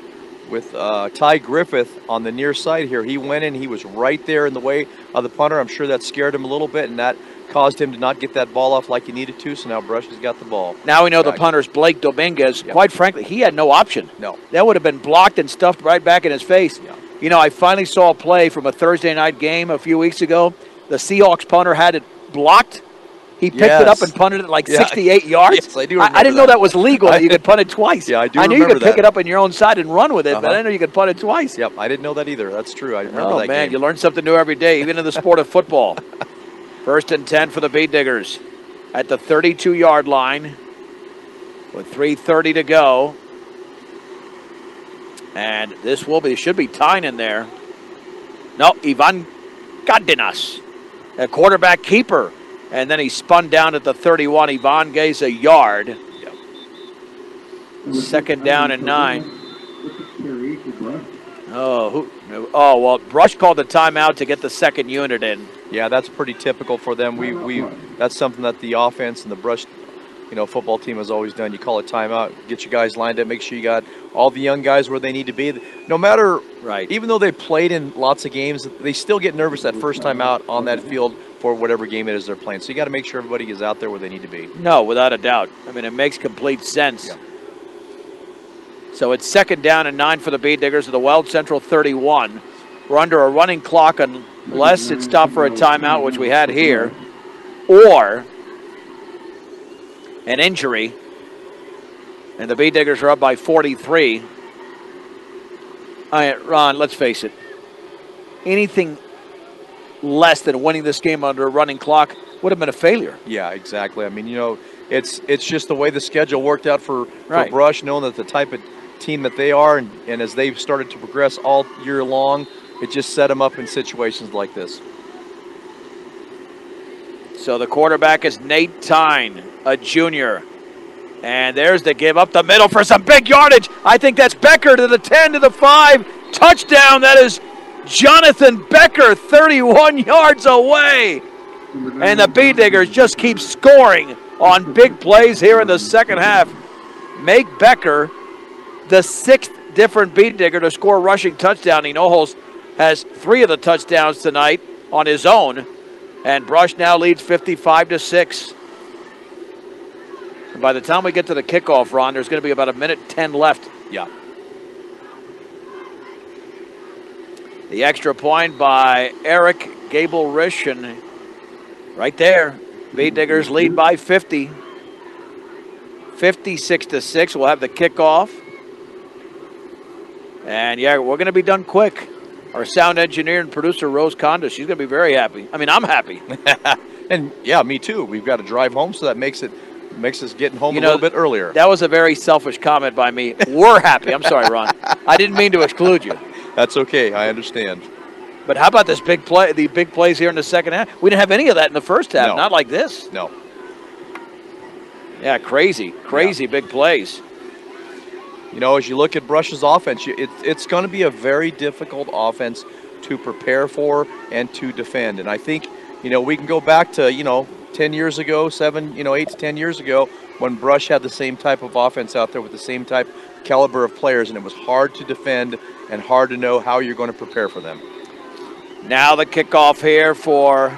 with uh, Ty Griffith on the near side here. He went in, he was right there in the way of the punter. I'm sure that scared him a little bit, and that caused him to not get that ball off like he needed to. So now Brush has got the ball. Now we know the Back. punter's Blake Dominguez. Yep. Quite frankly, he had no option. No. That would have been blocked and stuffed right back in his face. Yeah. You know, I finally saw a play from a Thursday night game a few weeks ago. The Seahawks punter had it blocked. He picked it up and punted it like Yeah. 68 *laughs* yards. Yes, I do I, remember didn't know that. that was legal. that you *laughs* could punt it twice. Yeah, I do I knew you could pick it up on your own side and run with it, but I Uh-huh. didn't know you could punt it twice. Yep, I didn't know that either. That's true. I remember Oh that man, game. you learn something new every day, even in the sport of football. *laughs* First and ten for the Beet Diggers at the 32-yard line with 3:30 to go, and this will be should be tying in there. No, Ivan Cardenas, a quarterback keeper, and then he spun down at the 31. Ivan gains a yard. Second down and nine. Oh, who? Oh well, Brush called the timeout to get the second unit in. Yeah, that's pretty typical for them. We we that's something that the offense and the brush, you know, football team has always done. You call a timeout, get your guys lined up, make sure you got all the young guys where they need to be. No matter, Right. Even though they played in lots of games, they still get nervous that first time out on that field for whatever game it is they're playing. So you got to make sure everybody is out there where they need to be. No, without a doubt. I mean, it makes complete sense. Yeah. So it's second down and nine for the Beet Diggers of the Weld Central 31. We're under a running clock unless it's stopped for a timeout, which we had here, or an injury. And the Beet Diggers are up by 43. All right, Ron, let's face it. Anything less than winning this game under a running clock would have been a failure. Yeah, exactly. I mean, you know, it's it's just the way the schedule worked out for, Right. for Brush, knowing that the type of team that they are, and, and as they've started to progress all year long, it just set them up in situations like this. So the quarterback is Nate Tyne, a junior. And there's the give up the middle for some big yardage. I think that's Becker to the 10 to the 5. Touchdown. That is Jonathan Becker, 31 yards away. And the Beet Diggers just keep scoring on big plays here in the second half. Make Becker the sixth different Beet Digger to score rushing touchdown. Hinojos has three of the touchdowns tonight on his own. And Brush now leads 55 to 6. And by the time we get to the kickoff, Ron, there's going to be about a minute 10 left. Yeah. The extra point by Eric Gable Rish, and right there, Beet Diggers lead by 50. 56 to 6. We'll have the kickoff. And yeah, we're going to be done quick. Our sound engineer and producer, Rose Conda, she's going to be very happy. I mean, I'm happy. *laughs* and yeah, me too. We've got to drive home, so that makes it makes us getting home You a know, little bit earlier. That was a very selfish comment by me. We're happy. I'm sorry, Ron. I didn't mean to exclude you. That's okay. I understand. But how about this big play? The big plays here in the second half. We didn't have any of that in the first half. No. Not like this. No. Yeah, crazy, crazy big plays. You know, as you look at Brush's offense, it, it's going to be a very difficult offense to prepare for and to defend. And I think, you know, we can go back to, you know, 10 years ago, seven, you know, eight to 10 years ago, when Brush had the same type of offense out there with the same type caliber of players, and it was hard to defend and hard to know how you're going to prepare for them. Now the kickoff here for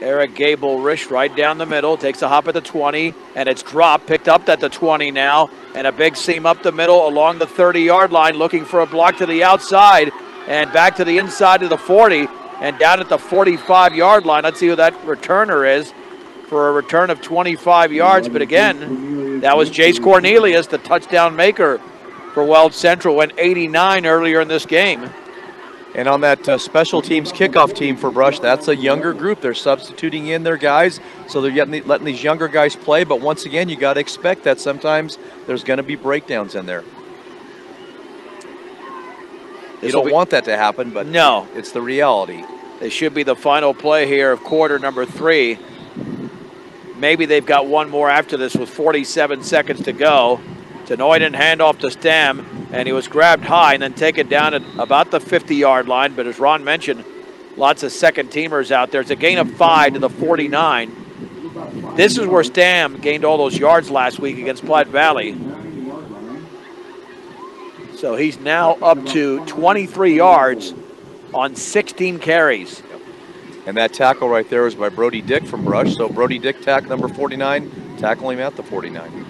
Eric Gable Rish right down the middle. Takes a hop at the 20, and it's dropped, picked up at the 20 now, and a big seam up the middle along the 30 yard line, looking for a block to the outside, and back to the inside of the 40, and down at the 45 yard line. Let's see who that returner is for a return of 25 yards. But again, that was Jace Cornelius, the touchdown maker for Weld Central, went 89 earlier in this game. And on that uh, special teams kickoff team for Brush, that's a younger group. They're substituting in their guys, so they're getting, letting these younger guys play. But once again, you got to expect that sometimes there's going to be breakdowns in there. You don't be- want that to happen, but No. it's the reality. This should be the final play here of quarter number three. Maybe they've got one more after this with 47 seconds to go. To Noiden, handoff to Stam, and he was grabbed high and then taken down at about the 50 yard line. But as Ron mentioned, lots of second teamers out there. It's a gain of five to the 49. This is where Stam gained all those yards last week against Platte Valley. So he's now up to 23 yards on 16 carries. And that tackle right there is by Brody Dick from Brush. So Brody Dick, tack number 49, tackling him at the 49.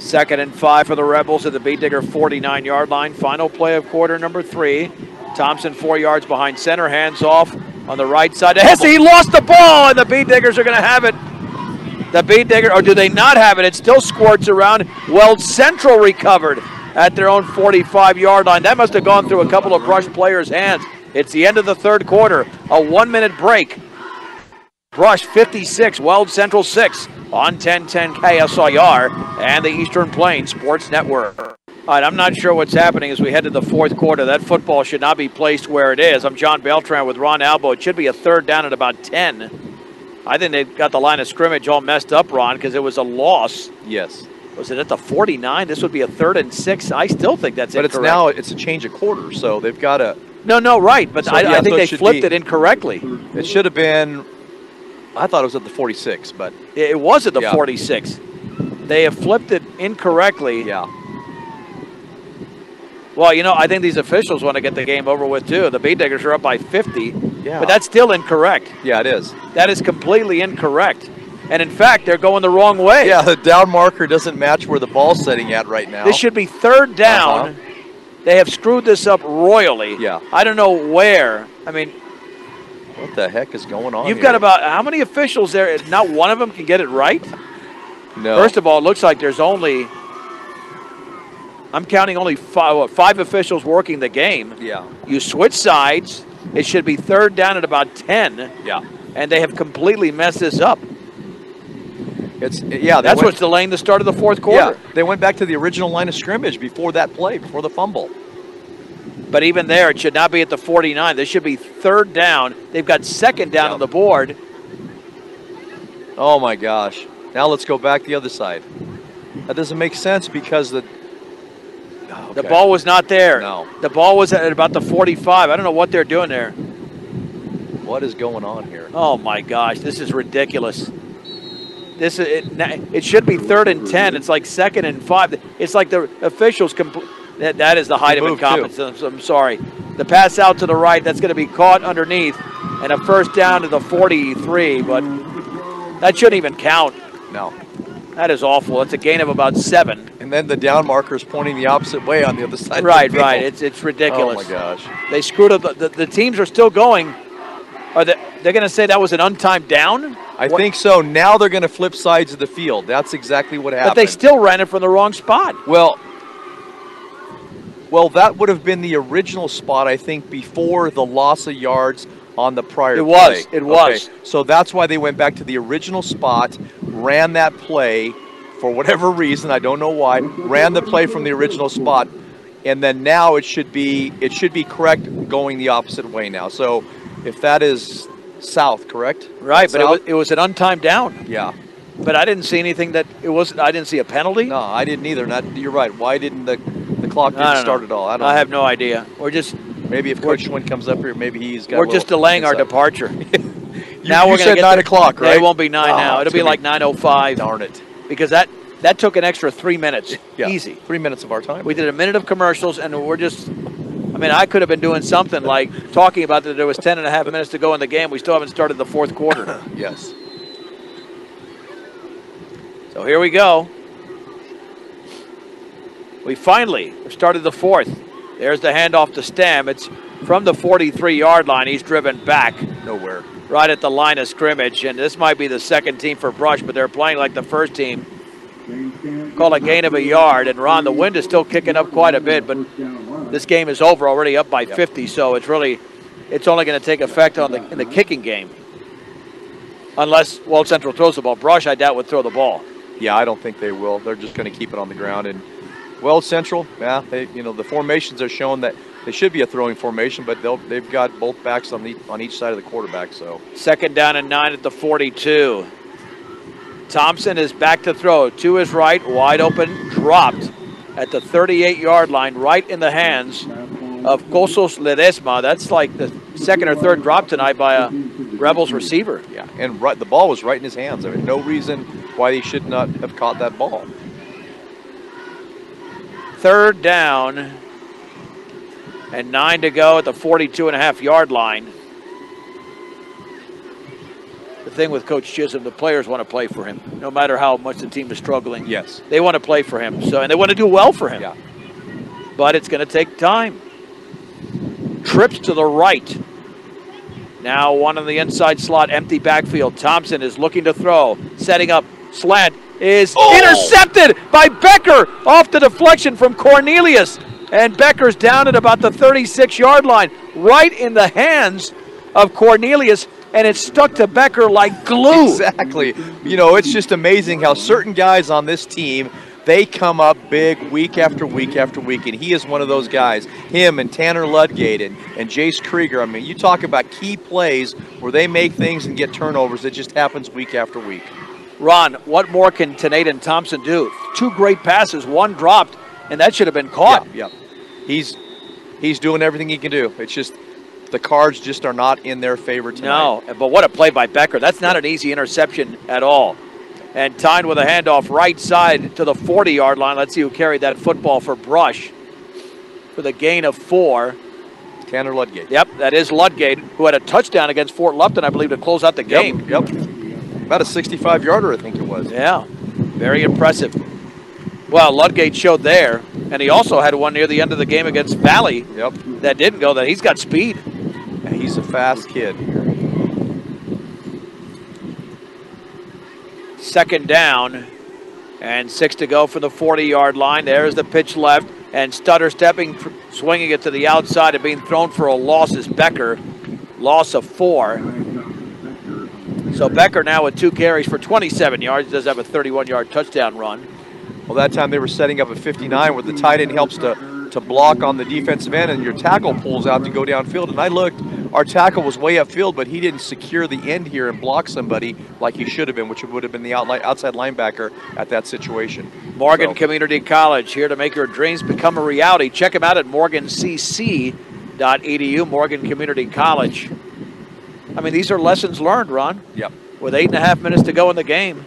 Second and five for the Rebels at the Beet Digger 49 yard line. Final play of quarter number three. Thompson four yards behind center, hands off on the right side to Hesse. He lost the ball, and the Beet Diggers are going to have it. The Beet Digger, or do they not have it? It still squirts around. Weld Central recovered at their own 45 yard line. That must have gone through a couple of Brush players' hands. It's the end of the third quarter, a one minute break. Brush 56, Weld Central 6 on 1010 KSIR and the Eastern Plains Sports Network. All right, I'm not sure what's happening as we head to the fourth quarter. That football should not be placed where it is. I'm John Beltran with Ron Albo. It should be a third down at about 10. I think they got the line of scrimmage all messed up, Ron, because it was a loss. Yes. Was it at the 49? This would be a third and six. I still think that's it. But incorrect. it's now it's a change of quarter, so they've got to. No, no, right. But So, I, yeah, I think so they flipped be- it incorrectly. It should have been. I thought it was at the 46, but It was at the Yeah. 46. They have flipped it incorrectly. yeah. Well, you know, I think these officials want to get the game over with too. The Beet Diggers are up by 50, Yeah. but that's still incorrect. Yeah, it is. That is completely incorrect. And in fact, they're going the wrong way. Yeah, the down marker doesn't match where the ball's setting at right now. This should be third down. Uh-huh. They have screwed this up royally. Yeah. I don't know where. I mean, what the heck is going on? you've here? got about how many officials there? Not one of them can get it right. no. First of all, it looks like there's only. I'm counting only five, what, five officials working the game. yeah, You switch sides. It should be third down at about 10, yeah. and they have completely messed this up. It's yeah. That's went- what's delaying the start of the fourth quarter. Yeah, they went back to the original line of scrimmage before that play, before the fumble. But even there, it should not be at the 49. This should be third down. They've got second down Yeah. on the board. Oh my gosh! Now let's go back the other side. That doesn't make sense because the Oh, The ball was not there. No. The ball was at about the 45. I don't know what they're doing there. What is going on here? Oh my gosh, this is ridiculous. This is it, it should be third and 10. It's like second and 5. It's like the officials compl- that, that is the height He of incompetence. I'm, I'm sorry. The pass out to the right, that's going to be caught underneath and a first down to the 43, but that shouldn't even count. No. That is awful. It's a gain of about 7. And then the down marker is pointing the opposite way on the other side. Right, right. It's it's ridiculous. Oh my gosh. They screwed up. The, the, the teams are still going. Are they, they're going to say that was an untimed down? I What- think so. Now they're going to flip sides of the field. That's exactly what happened. But they still ran it from the wrong spot. Well, well, that would have been the original spot, I think, before the loss of yards on the prior. It was, play. it was. Okay, So that's why they went back to the original spot, ran that play for whatever *laughs* reason, I don't know why, ran the play from the original spot, and then now it should be it should be correct going the opposite way now. So if that is south, correct? Right, but it was, it was an untimed down. yeah. But I didn't see anything that it wasn't. I didn't see a penalty. No, I didn't either. Not you're right. Why didn't the clock didn't start at all? I don't. I know. have no idea. We're just Maybe if Coach Schwint comes up here, maybe he's got. we're just delaying our departure. You, *laughs* now you we're gonna get nine o'clock, right? It won't be nine Oh, now. It'll be like nine oh five Darn it! because that that took an extra three minutes. Yeah. Easy. Three minutes of our time. We did a minute of commercials, and we're just. I mean, I could have been doing something like talking about that there was 10 and a half minutes to go in the game. We still haven't started the fourth quarter. *laughs* yes. So here we go. We finally started the fourth. There's the handoff to Stam. It's from the 43 yard line. He's driven back Nowhere. right at the line of scrimmage. And this might be the second team for Brush, but they're playing like the first team. Call a gain of a yard. And Ron, the wind is still kicking up quite a bit, but this game is over already up by 50. So it's really, it's only going to take effect on the in the kicking game. Unless Weld Central throws the ball. Brush, I doubt, would throw the ball. Yeah, I don't think they will. They're just going to keep it on the ground. And well, Central, yeah, they, you know, the formations are showing that they should be a throwing formation, but they'll they've got both backs on the on each side of the quarterback. So Second down and nine at the 42. Thompson is back to throw to his right, wide open, dropped at the 38 yard line, right in the hands of Cosos Ledesma. That's like the second or third drop tonight by a Rebels receiver. yeah, and right, the ball was right in his hands. I mean, no reason why he should not have caught that ball. Third down And nine to go at the 42 and a half yard line. The thing with Coach Chisholm, the players want to play for him, no matter how much the team is struggling. Yes. They want to play for him. So and they want to do well for him. Yeah. But it's going to take time. Trips to the right. Now one on the inside slot, empty backfield. Thompson is looking to throw, setting up, slant is Oh! intercepted by Becker off the deflection from Cornelius. And Becker's down at about the 36 yard line, right in the hands of Cornelius, and it stuck to Becker like glue. Exactly. You know, it's just amazing how certain guys on this team they come up big week after week after week, and he is one of those guys. Him and Tanner Ludgate and, and Jace Krieger. I mean, you talk about key plays where they make things and get turnovers. It just happens week after week. Ron, what more can Tanaden Thompson do? Two great passes, one dropped, and that should have been caught. Yeah, yeah. He's he's doing everything he can do. It's just the cards just are not in their favor tonight. No, but what a play by Becker. That's not an easy interception at all. And tied with a handoff right side to the 40 yard line. Let's see who carried that football for Brush for the gain of four. Tanner Ludgate. Yep, that is Ludgate, who had a touchdown against Fort Lupton, I believe, to close out the game. Yep. yep. About a 65 yarder, I think it was. Yeah, very impressive. Well, Ludgate showed there, and he also had one near the end of the game against Valley Yep. that didn't go. That he's got speed. Yeah, he's a fast kid. Second down, and six to go from the 40 yard line. There's the pitch left, and Stutter stepping, swinging it to the outside and being thrown for a loss is Becker. Loss of four. So Becker now with two carries for 27 yards. Does have a 31 yard touchdown run. Well, that time they were setting up a 59 where the tight end helps to, to block on the defensive end and your tackle pulls out to go downfield. And I looked, our tackle was way upfield, but he didn't secure the end here and block somebody like he should have been, which would have been the outside linebacker at that situation. Morgan So- Community College here to make your dreams become a reality. Check them out at morgancc.edu, Morgan Community College. I mean, these are lessons learned, Ron. Yep. with eight and a half minutes to go in the game.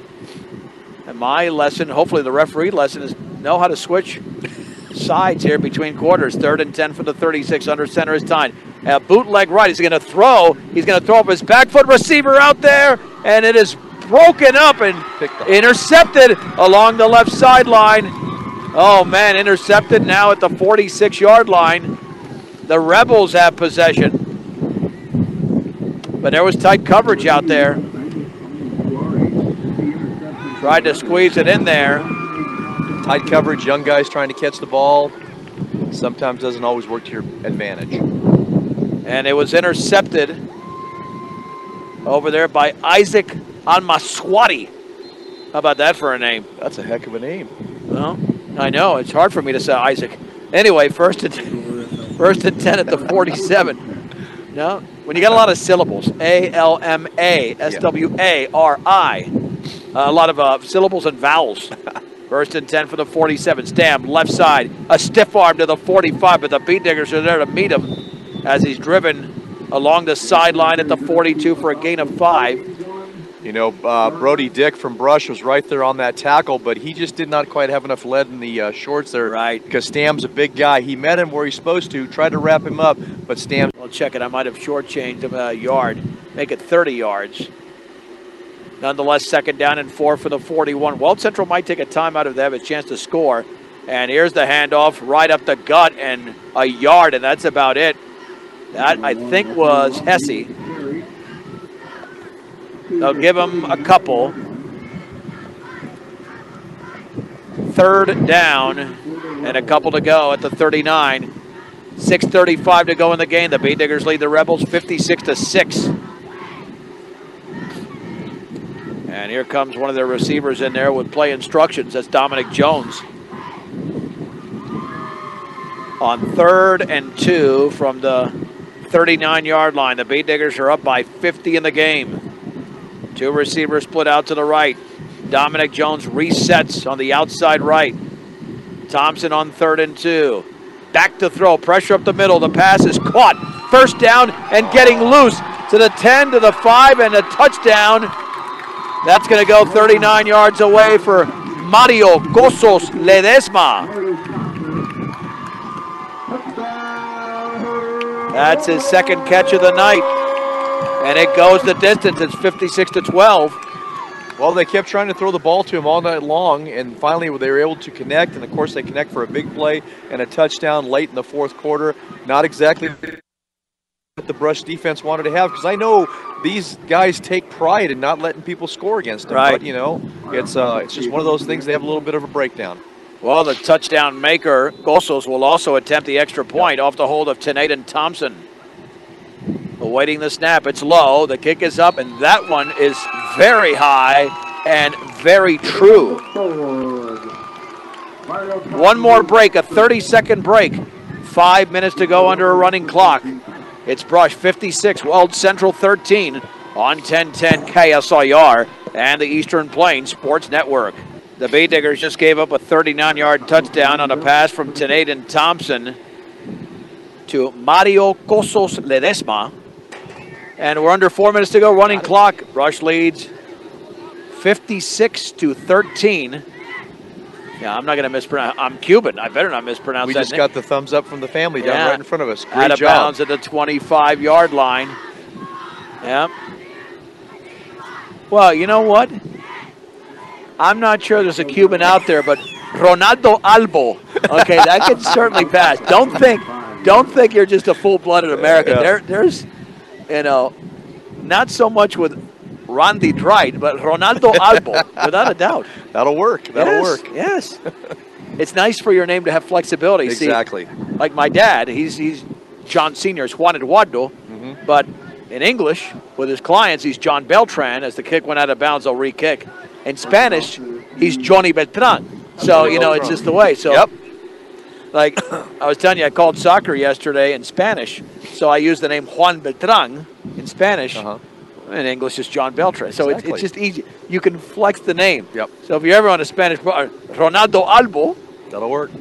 And my lesson, hopefully the referee lesson, is know how to switch *laughs* sides here between quarters. Third and 10 for the 36 under center is Tyne. A bootleg right. He's going to throw. He's going to throw up his back foot receiver out there, and it is broken up and up. intercepted along the left sideline. Oh, man, intercepted now at the 46 yard line. The Rebels have possession. But there was tight coverage out there. Tried to squeeze it in there. Tight coverage, young guys trying to catch the ball. Sometimes doesn't always work to your advantage. And it was intercepted over there by Isaac Almaswari. How about that for a name? That's a heck of a name. Well, I know. It's hard for me to say Isaac. Anyway, first and, *laughs* first and 10 at the 47. No, when you got a lot of syllables, A L M A S W A R I, a lot of uh, syllables and vowels. *laughs* First and 10 for the 47. Stam, left side, a stiff arm to the 45, but the beet diggers are there to meet him as he's driven along the sideline at the 42 for a gain of five. You know, uh, Brody Dick from Brush was right there on that tackle, but he just did not quite have enough lead in the uh, shorts there. Right. Because Stam's a big guy. He met him where he's supposed to, tried to wrap him up, but Stam Well, check it. I might have shortchanged him a yard, make it 30 yards. Nonetheless, second down and four for the 41. Weld Central might take a timeout if they have a chance to score. And here's the handoff right up the gut and a yard, and that's about it. That, I think, was Hesse. They'll give him a couple. Third down and a couple to go at the 39. 6.35 to go in the game. The Beet Diggers lead the Rebels 56 to 6. And here comes one of their receivers in there with play instructions. That's Dominic Jones. On third and two from the 39 yard line, the Beet Diggers are up by 50 in the game. Two receivers split out to the right. Dominic Jones resets on the outside right. Thompson on third and two. Back to throw, pressure up the middle. The pass is caught. First down and getting loose to the 10, to the 5, and a touchdown. That's going to go 39 yards away for Mario Gozos Ledesma. That's his second catch of the night. And it goes the distance. It's 56 to 12. Well, they kept trying to throw the ball to him all night long, and finally they were able to connect. And of course, they connect for a big play and a touchdown late in the fourth quarter. Not exactly what the Brush defense wanted to have, because I know these guys take pride in not letting people score against them. Right. But you know, it's uh, it's just one of those things. They have a little bit of a breakdown. Well, the touchdown maker, Gossos, will also attempt the extra point off the hold of Tenaden Thompson. Awaiting the snap. It's low. The kick is up, and that one is very high and very true. One more break, a 30 second break. Five minutes to go under a running clock. It's Brush 56, Weld Central 13 on 1010 KSIR and the Eastern Plains Sports Network. The Beet Diggers just gave up a 39 yard touchdown on a pass from Tenaden Thompson to Mario Cosos Ledesma. And we're under four minutes to go, running clock. Brush leads 56 to 13. Yeah, I'm not going to mispronounce. I'm Cuban. I better not mispronounce We that just name. got the thumbs up from the family down Yeah. right in front of us. Great out of job. bounds at the 25 yard line. Yep. Well, you know what? I'm not sure there's a Cuban out there, but Ronaldo Albo. Okay, that could certainly pass. Don't think, don't think you're just a full-blooded American. Yeah. There, there's, you know, not so much with Randy Dreit, but Ronaldo *laughs* Albo, without a doubt. That'll work. That'll Yes, work. Yes. *laughs* it's nice for your name to have flexibility. See, Exactly. like my dad, he's he's John Senior's Juan Eduardo, Mm-hmm. but in English with his clients, he's John Beltran. As the kick went out of bounds, I'll re-kick. In Spanish, he's Johnny Beltran. So you know, it's just the way. So, Yep. like I was telling you, I called soccer yesterday in Spanish, so I use the name Juan Beltran in Spanish. Uh-huh. In English, it's John Beltran. So it's, Exactly. it's just easy. You can flex the name. Yep. So if you're ever on a Spanish, bar, Ronaldo Albo, That'll work.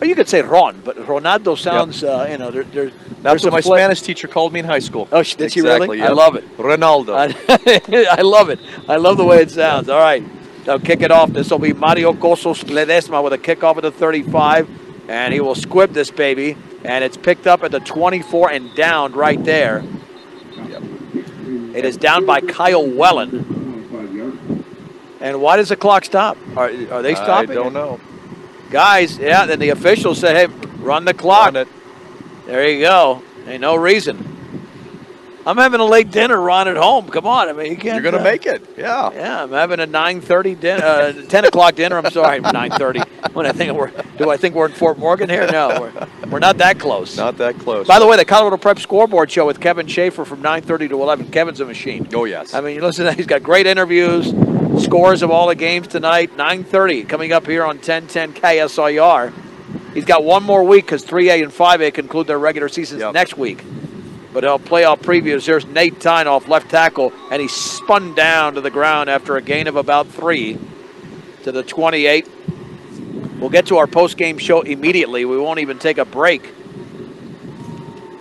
or you could say Ron, but Ronaldo sounds, uh, you know, there, there, That's what my Spanish teacher called me in high school. Oh, did she really? Exactly, I love it. Ronaldo. I, *laughs* I love it. I love the way it sounds. All right. Now kick it off. This will be Mario Cosos Ledesma with a kickoff at the 35, and he will squib this baby, and it's picked up at the 24 and down right there. It is down by Kyle Wellen. And why does the clock stop? Are, are they stopping? I don't know. Guys, yeah, then the officials said, hey, run the clock. Run. There you go. Ain't no reason. I'm having a late dinner, Ron, at home. Come on, I mean, you can't. You're gonna uh, make it. Yeah. Yeah, I'm having a 9:30 dinner, uh, 10 o'clock dinner. I'm sorry, *laughs* 9:30. When I think we're, do I think we're in Fort Morgan here? No, we're, we're not that close. Not that close. By the way, the Colorado Prep Scoreboard Show with Kevin Schaefer from 9:30 to 11. Kevin's a machine. oh yes. I mean, you listen. *laughs* He's got great interviews, scores of all the games tonight. 9:30 coming up here on 1010 KSIR. He's got one more week because 3A and 5A conclude their regular seasons Yep. next week. But he'll playoff previews. There's Nate Tyne off left tackle, and he spun down to the ground after a gain of about three to the 28. We'll get to our post-game show immediately. We won't even take a break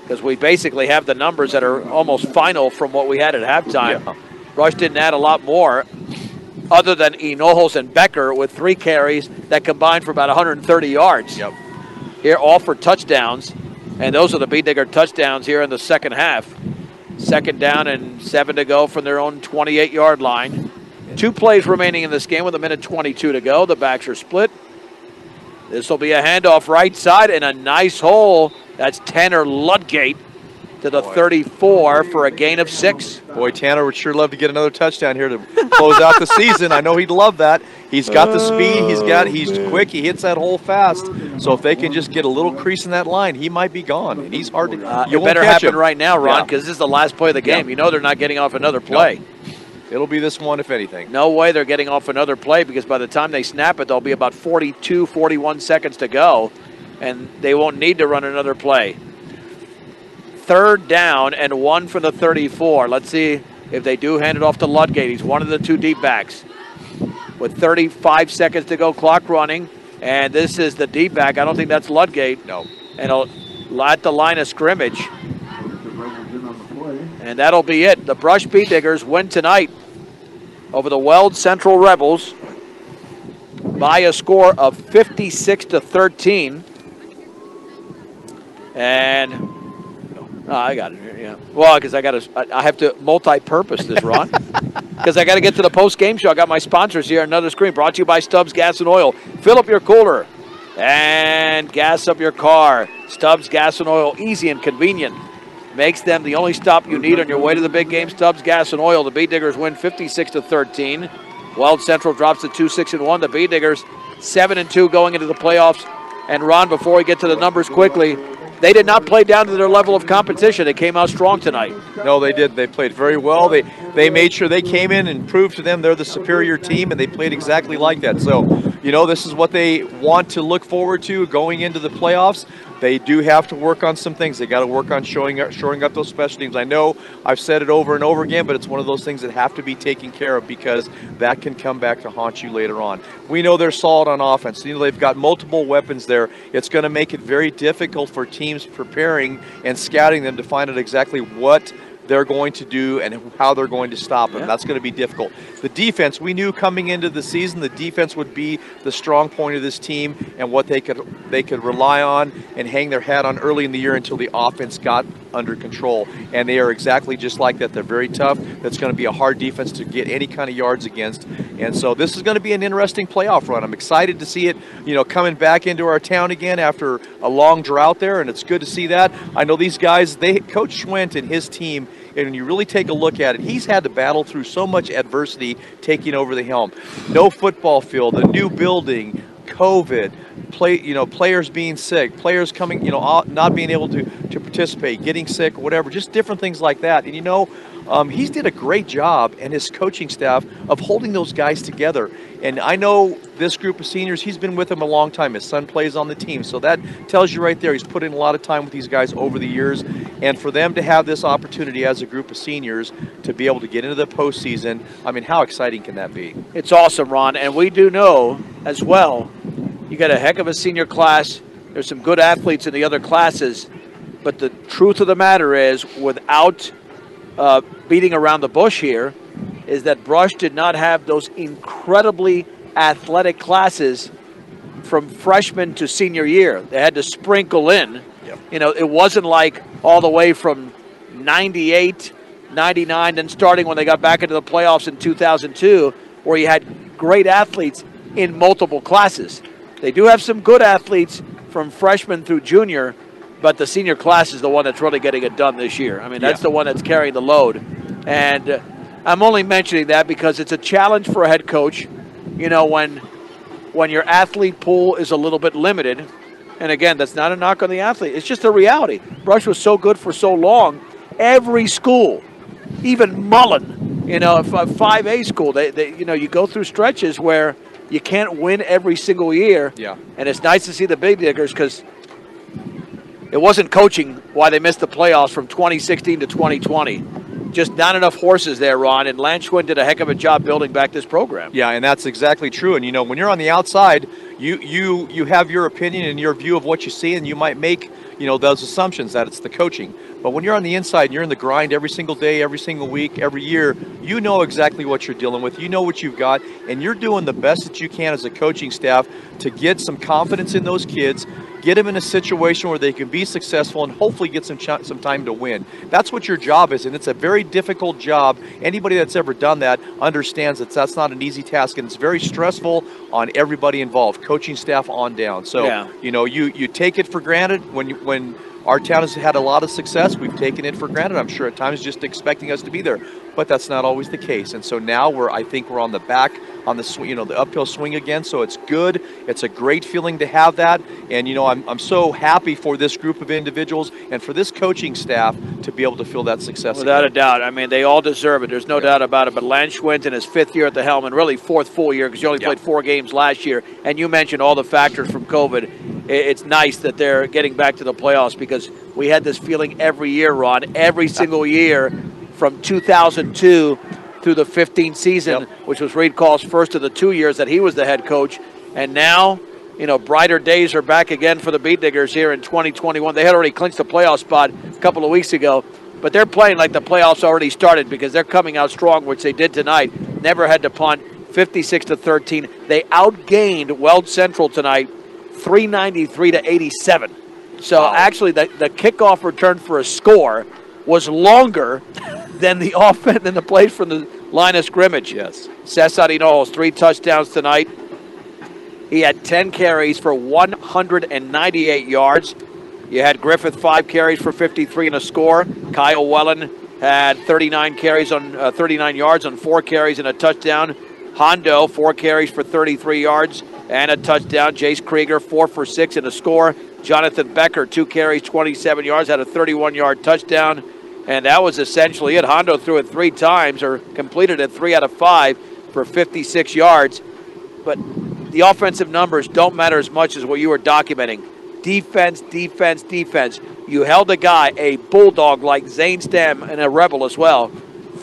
because we basically have the numbers that are almost final from what we had at halftime. Yeah. Rush didn't add a lot more other than Hinojos and Becker with three carries that combined for about 130 yards. Yep. Here, all for touchdowns. And those are the Beet Digger touchdowns here in the second half. Second down and seven to go from their own 28 yard line. Two plays remaining in this game with a minute 22 to go. The backs are split. This will be a handoff right side and a nice hole. That's Tanner Ludgate to the 34 for a gain of six. Boy, Tanner would sure love to get another touchdown here to close out the season. I know he'd love that. He's got the speed. He's got. He's quick. He hits that hole fast. So if they can just get a little crease in that line, he might be gone. And he's hard to. Uh, you it better catch happen him. right now, Ron, Yeah. because this is the last play of the game. Yeah. You know they're not getting off another play. It'll be this one, if anything. No way they're getting off another play because by the time they snap it, there'll be about 42, 41 seconds to go, and they won't need to run another play. Third down and one from the 34. Let's see if they do hand it off to Ludgate. He's one of the two deep backs. With 35 seconds to go, clock running, and this is the deep back. I don't think that's Ludgate. No. And at the line of scrimmage. The Rebels in on the play. And that'll be it. The Brush Beet Diggers win tonight over the Weld Central Rebels by a score of 56 to 13. And Oh, I got it. here, Yeah. Well, because I got to, I I have to multi-purpose this, Ron. *laughs* Because I got to get to the post-game show. I got my sponsors here. Another screen brought to you by Stubbs Gas and Oil. Fill up your cooler and gas up your car. Stubbs Gas and Oil, easy and convenient. Makes them the only stop you need on your way to the big game. Stubbs Gas and Oil. The Beet Diggers win 56 to 13. Weld Central drops to 2 6 and 1. The Beet Diggers 7 and 2 going into the playoffs. And Ron, before we get to the numbers quickly, they did not play down to their level of competition. They came out strong tonight. No, they did. They played very well. They they made sure they came in and proved to them they're the superior team, and they played exactly like that. So, you know, this is what they want to look forward to going into the playoffs. They do have to work on some things. They got to work on showing up, shoring up those special teams. I know I've said it over and over again, but it's one of those things that have to be taken care of because that can come back to haunt you later on. We know they're solid on offense. You know they've got multiple weapons there. It's going to make it very difficult for teams preparing and scouting them to find out exactly what they're going to do and how they're going to stop them. Yeah. That's going to be difficult. The defense, we knew coming into the season, the defense would be the strong point of this team and what they could they could rely on and hang their hat on early in the year until the offense got under control. And they are exactly just like that. They're very tough. That's going to be a hard defense to get any kind of yards against. And so this is going to be an interesting playoff run. I'm excited to see it, you know, coming back into our town again after a long drought there, and it's good to see that. I know these guys, they Coach Schwint and his team and when you really take a look at it, he's had to battle through so much adversity taking over the helm. No football field, a new building, COVID, play, you know, players being sick, players coming, you know, not being able to, to participate, getting sick, whatever, just different things like that. And you know, um, he's did a great job and his coaching staff of holding those guys together. And I know this group of seniors, he's been with them a long time. His son plays on the team. So that tells you right there, he's put in a lot of time with these guys over the years. And for them to have this opportunity as a group of seniors to be able to get into the postseason, I mean, how exciting can that be? It's awesome, Ron. And we do know as well, you got a heck of a senior class. There's some good athletes in the other classes. But the truth of the matter is, without uh, beating around the bush here, is that Brush did not have those incredibly athletic classes from freshman to senior year. They had to sprinkle in. Yep. You know, it wasn't like all the way from 98, 99, then starting when they got back into the playoffs in 2002, where you had great athletes in multiple classes. They do have some good athletes from freshman through junior, but the senior class is the one that's really getting it done this year. I mean, that's Yeah. the one that's carrying the load. And uh, I'm only mentioning that because it's a challenge for a head coach. You know, when when your athlete pool is a little bit limited, and again, that's not a knock on the athlete. It's just a reality. Brush was so good for so long. Every school, even Mullen, you know, a five A school, they, they, you know, you go through stretches where you can't win every single year. Yeah. And it's nice to see the Beet Diggers because it wasn't coaching why they missed the playoffs from 2016 to 2020. Just not enough horses there, Ron. And Lance did a heck of a job building back this program. Yeah, and that's exactly true. And you know, when you're on the outside, you you you have your opinion and your view of what you see, and you might make you know those assumptions that it's the coaching. But when you're on the inside and you're in the grind every single day, every single week, every year, you know exactly what you're dealing with. You know what you've got, and you're doing the best that you can as a coaching staff to get some confidence in those kids, get them in a situation where they can be successful, and hopefully get some ch- some time to win. That's what your job is, and it's a very difficult job. Anybody that's ever done that understands that that's not an easy task, and it's very stressful on everybody involved, coaching staff on down. So Yeah. you know, you you take it for granted when you, when our town has had a lot of success. We've taken it for granted. I'm sure at times just expecting us to be there, but that's not always the case. And so now we're I think we're on the back on the swing, you know, the uphill swing again. So it's good. It's a great feeling to have that. And you know, I'm I'm so happy for this group of individuals and for this coaching staff to be able to feel that success. Without a doubt. I mean, they all deserve it. There's no doubt about it. But Lance went in his fifth year at the helm, and really fourth full year because you only Yeah. played four games last year. And you mentioned all the factors from COVID. It's nice that they're getting back to the playoffs because we had this feeling every year, Ron, every single year from 2002 through the 15 season, Yep. which was Reed Call's first of the two years that he was the head coach. And now, you know, brighter days are back again for the Beet Diggers here in 2021. They had already clinched the playoff spot a couple of weeks ago, but they're playing like the playoffs already started because they're coming out strong, which they did tonight. Never had to punt, 56 to 13. They outgained Weld Central tonight, 393 to 87. So Wow. actually, the, the kickoff return for a score was longer *laughs* than the *laughs* offense than the plays from the line of scrimmage. Yes. Cesar Knowles, three touchdowns tonight. He had 10 carries for 198 yards. You had Griffith, five carries for 53 and a score. Kyle Wellen had 39 carries on uh, 39 yards on four carries and a touchdown. Hondo, four carries for 33 yards and a touchdown. Jace Krieger, four for six and a score. Jonathan Becker, two carries, 27 yards, had a 31 yard touchdown. And that was essentially it. Hondo threw it three times or completed it three out of five for 56 yards. But the offensive numbers don't matter as much as what you were documenting. Defense, defense, defense. You held a guy, a bulldog like Zane Stam and a rebel as well,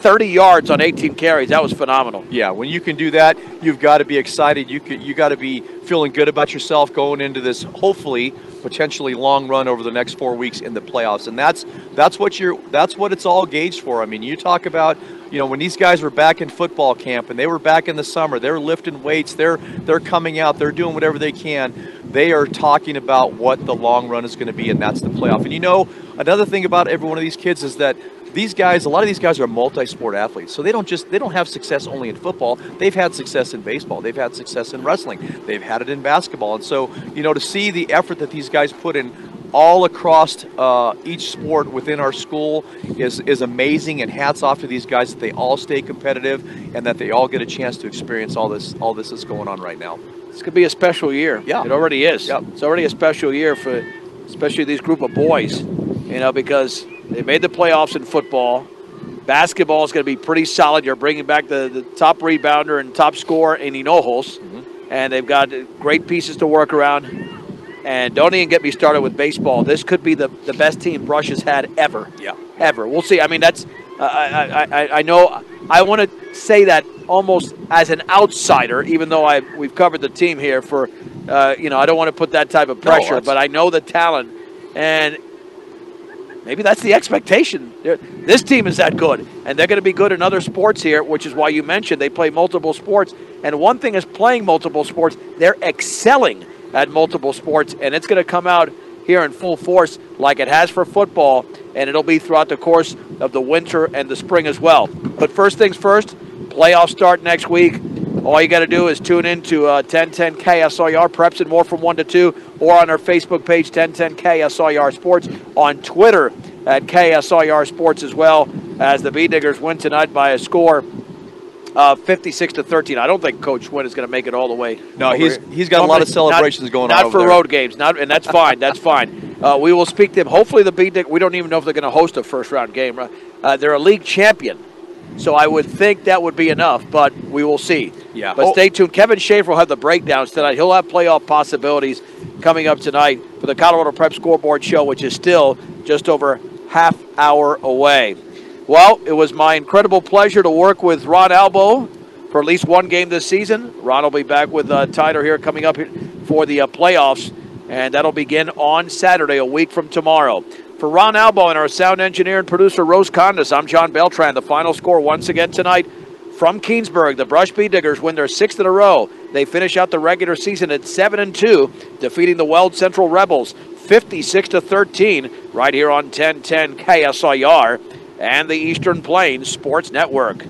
30 yards on 18 carries. That was phenomenal. Yeah, when you can do that, you've got to be excited. You you got to be feeling good about yourself going into this hopefully potentially long run over the next four weeks in the playoffs, and that's that's what you're that's what it's all gauged for. I mean, you talk about you know when these guys were back in football camp and they were back in the summer, they're lifting weights, they're they're coming out, they're doing whatever they can. They are talking about what the long run is going to be, and that's the playoff. And you know, another thing about every one of these kids is that these guys, a lot of these guys are multi-sport athletes. So they don't just they don't have success only in football. They've had success in baseball. They've had success in wrestling. They've had it in basketball. And so, you know, to see the effort that these guys put in all across uh, each sport within our school is is amazing. And hats off to these guys that they all stay competitive and that they all get a chance to experience all this all this that's going on right now. This could be a special year. Yeah. It already is. Yep. It's already a special year for especially these group of boys, you know, because they made the playoffs in football. Basketball is going to be pretty solid. You're bringing back the, the top rebounder and top scorer in Hinojos, and they've got great pieces to work around. And don't even get me started with baseball. This could be the, the best team Brush has had ever. Yeah. Ever. We'll see. I mean, that's, uh, I, I, I, I know, I want to say that almost as an outsider, even though I we've covered the team here for, uh, you know, I don't want to put that type of pressure, that's- but I know the talent. And maybe that's the expectation. They're- This team is that good, and they're going to be good in other sports here, which is why you mentioned they play multiple sports. And one thing is playing multiple sports; they're excelling at multiple sports, and it's going to come out here in full force, like it has for football, and it'll be throughout the course of the winter and the spring as well. But first things first, playoffs start next week. All you got to do is tune in to uh, 1010 KSIR Preps and more from 1 to 2, or on our Facebook page, 1010 KSIR Sports, on Twitter at KSIR Sports as well, as the Beet Diggers win tonight by a score of 56 to 13. I don't think Coach Wynn is going to make it all the way. No, he's- here. he's got a lot of Not- celebrations going on Not for there. road games, not, and that's fine. That's fine. Uh, we will speak to him. Hopefully, the Bee Dig. We don't even know if they're going to host a first round game. Uh, they're a league champion. So I would think that would be enough, but we will see. Yeah. But Oh. stay tuned. Kevin Schaefer will have the breakdowns tonight. He'll have playoff possibilities coming up tonight for the Colorado Prep Scoreboard Show, which is still just over half hour away. Well, it was my incredible pleasure to work with Ron Albo for at least one game this season. Ron will be back with uh, Tyler here coming up for the uh, playoffs, and that'll begin on Saturday, a week from tomorrow. For Ron Albo and our sound engineer and producer Rose Condas, I'm John Beltran. The final score once again tonight from Keenesburg. The Brush Diggers win their sixth in a row. They finish out the regular season at seven and two, defeating the Weld Central Rebels 56 to 13, right here on 1010 KSIR and the Eastern Plains Sports Network.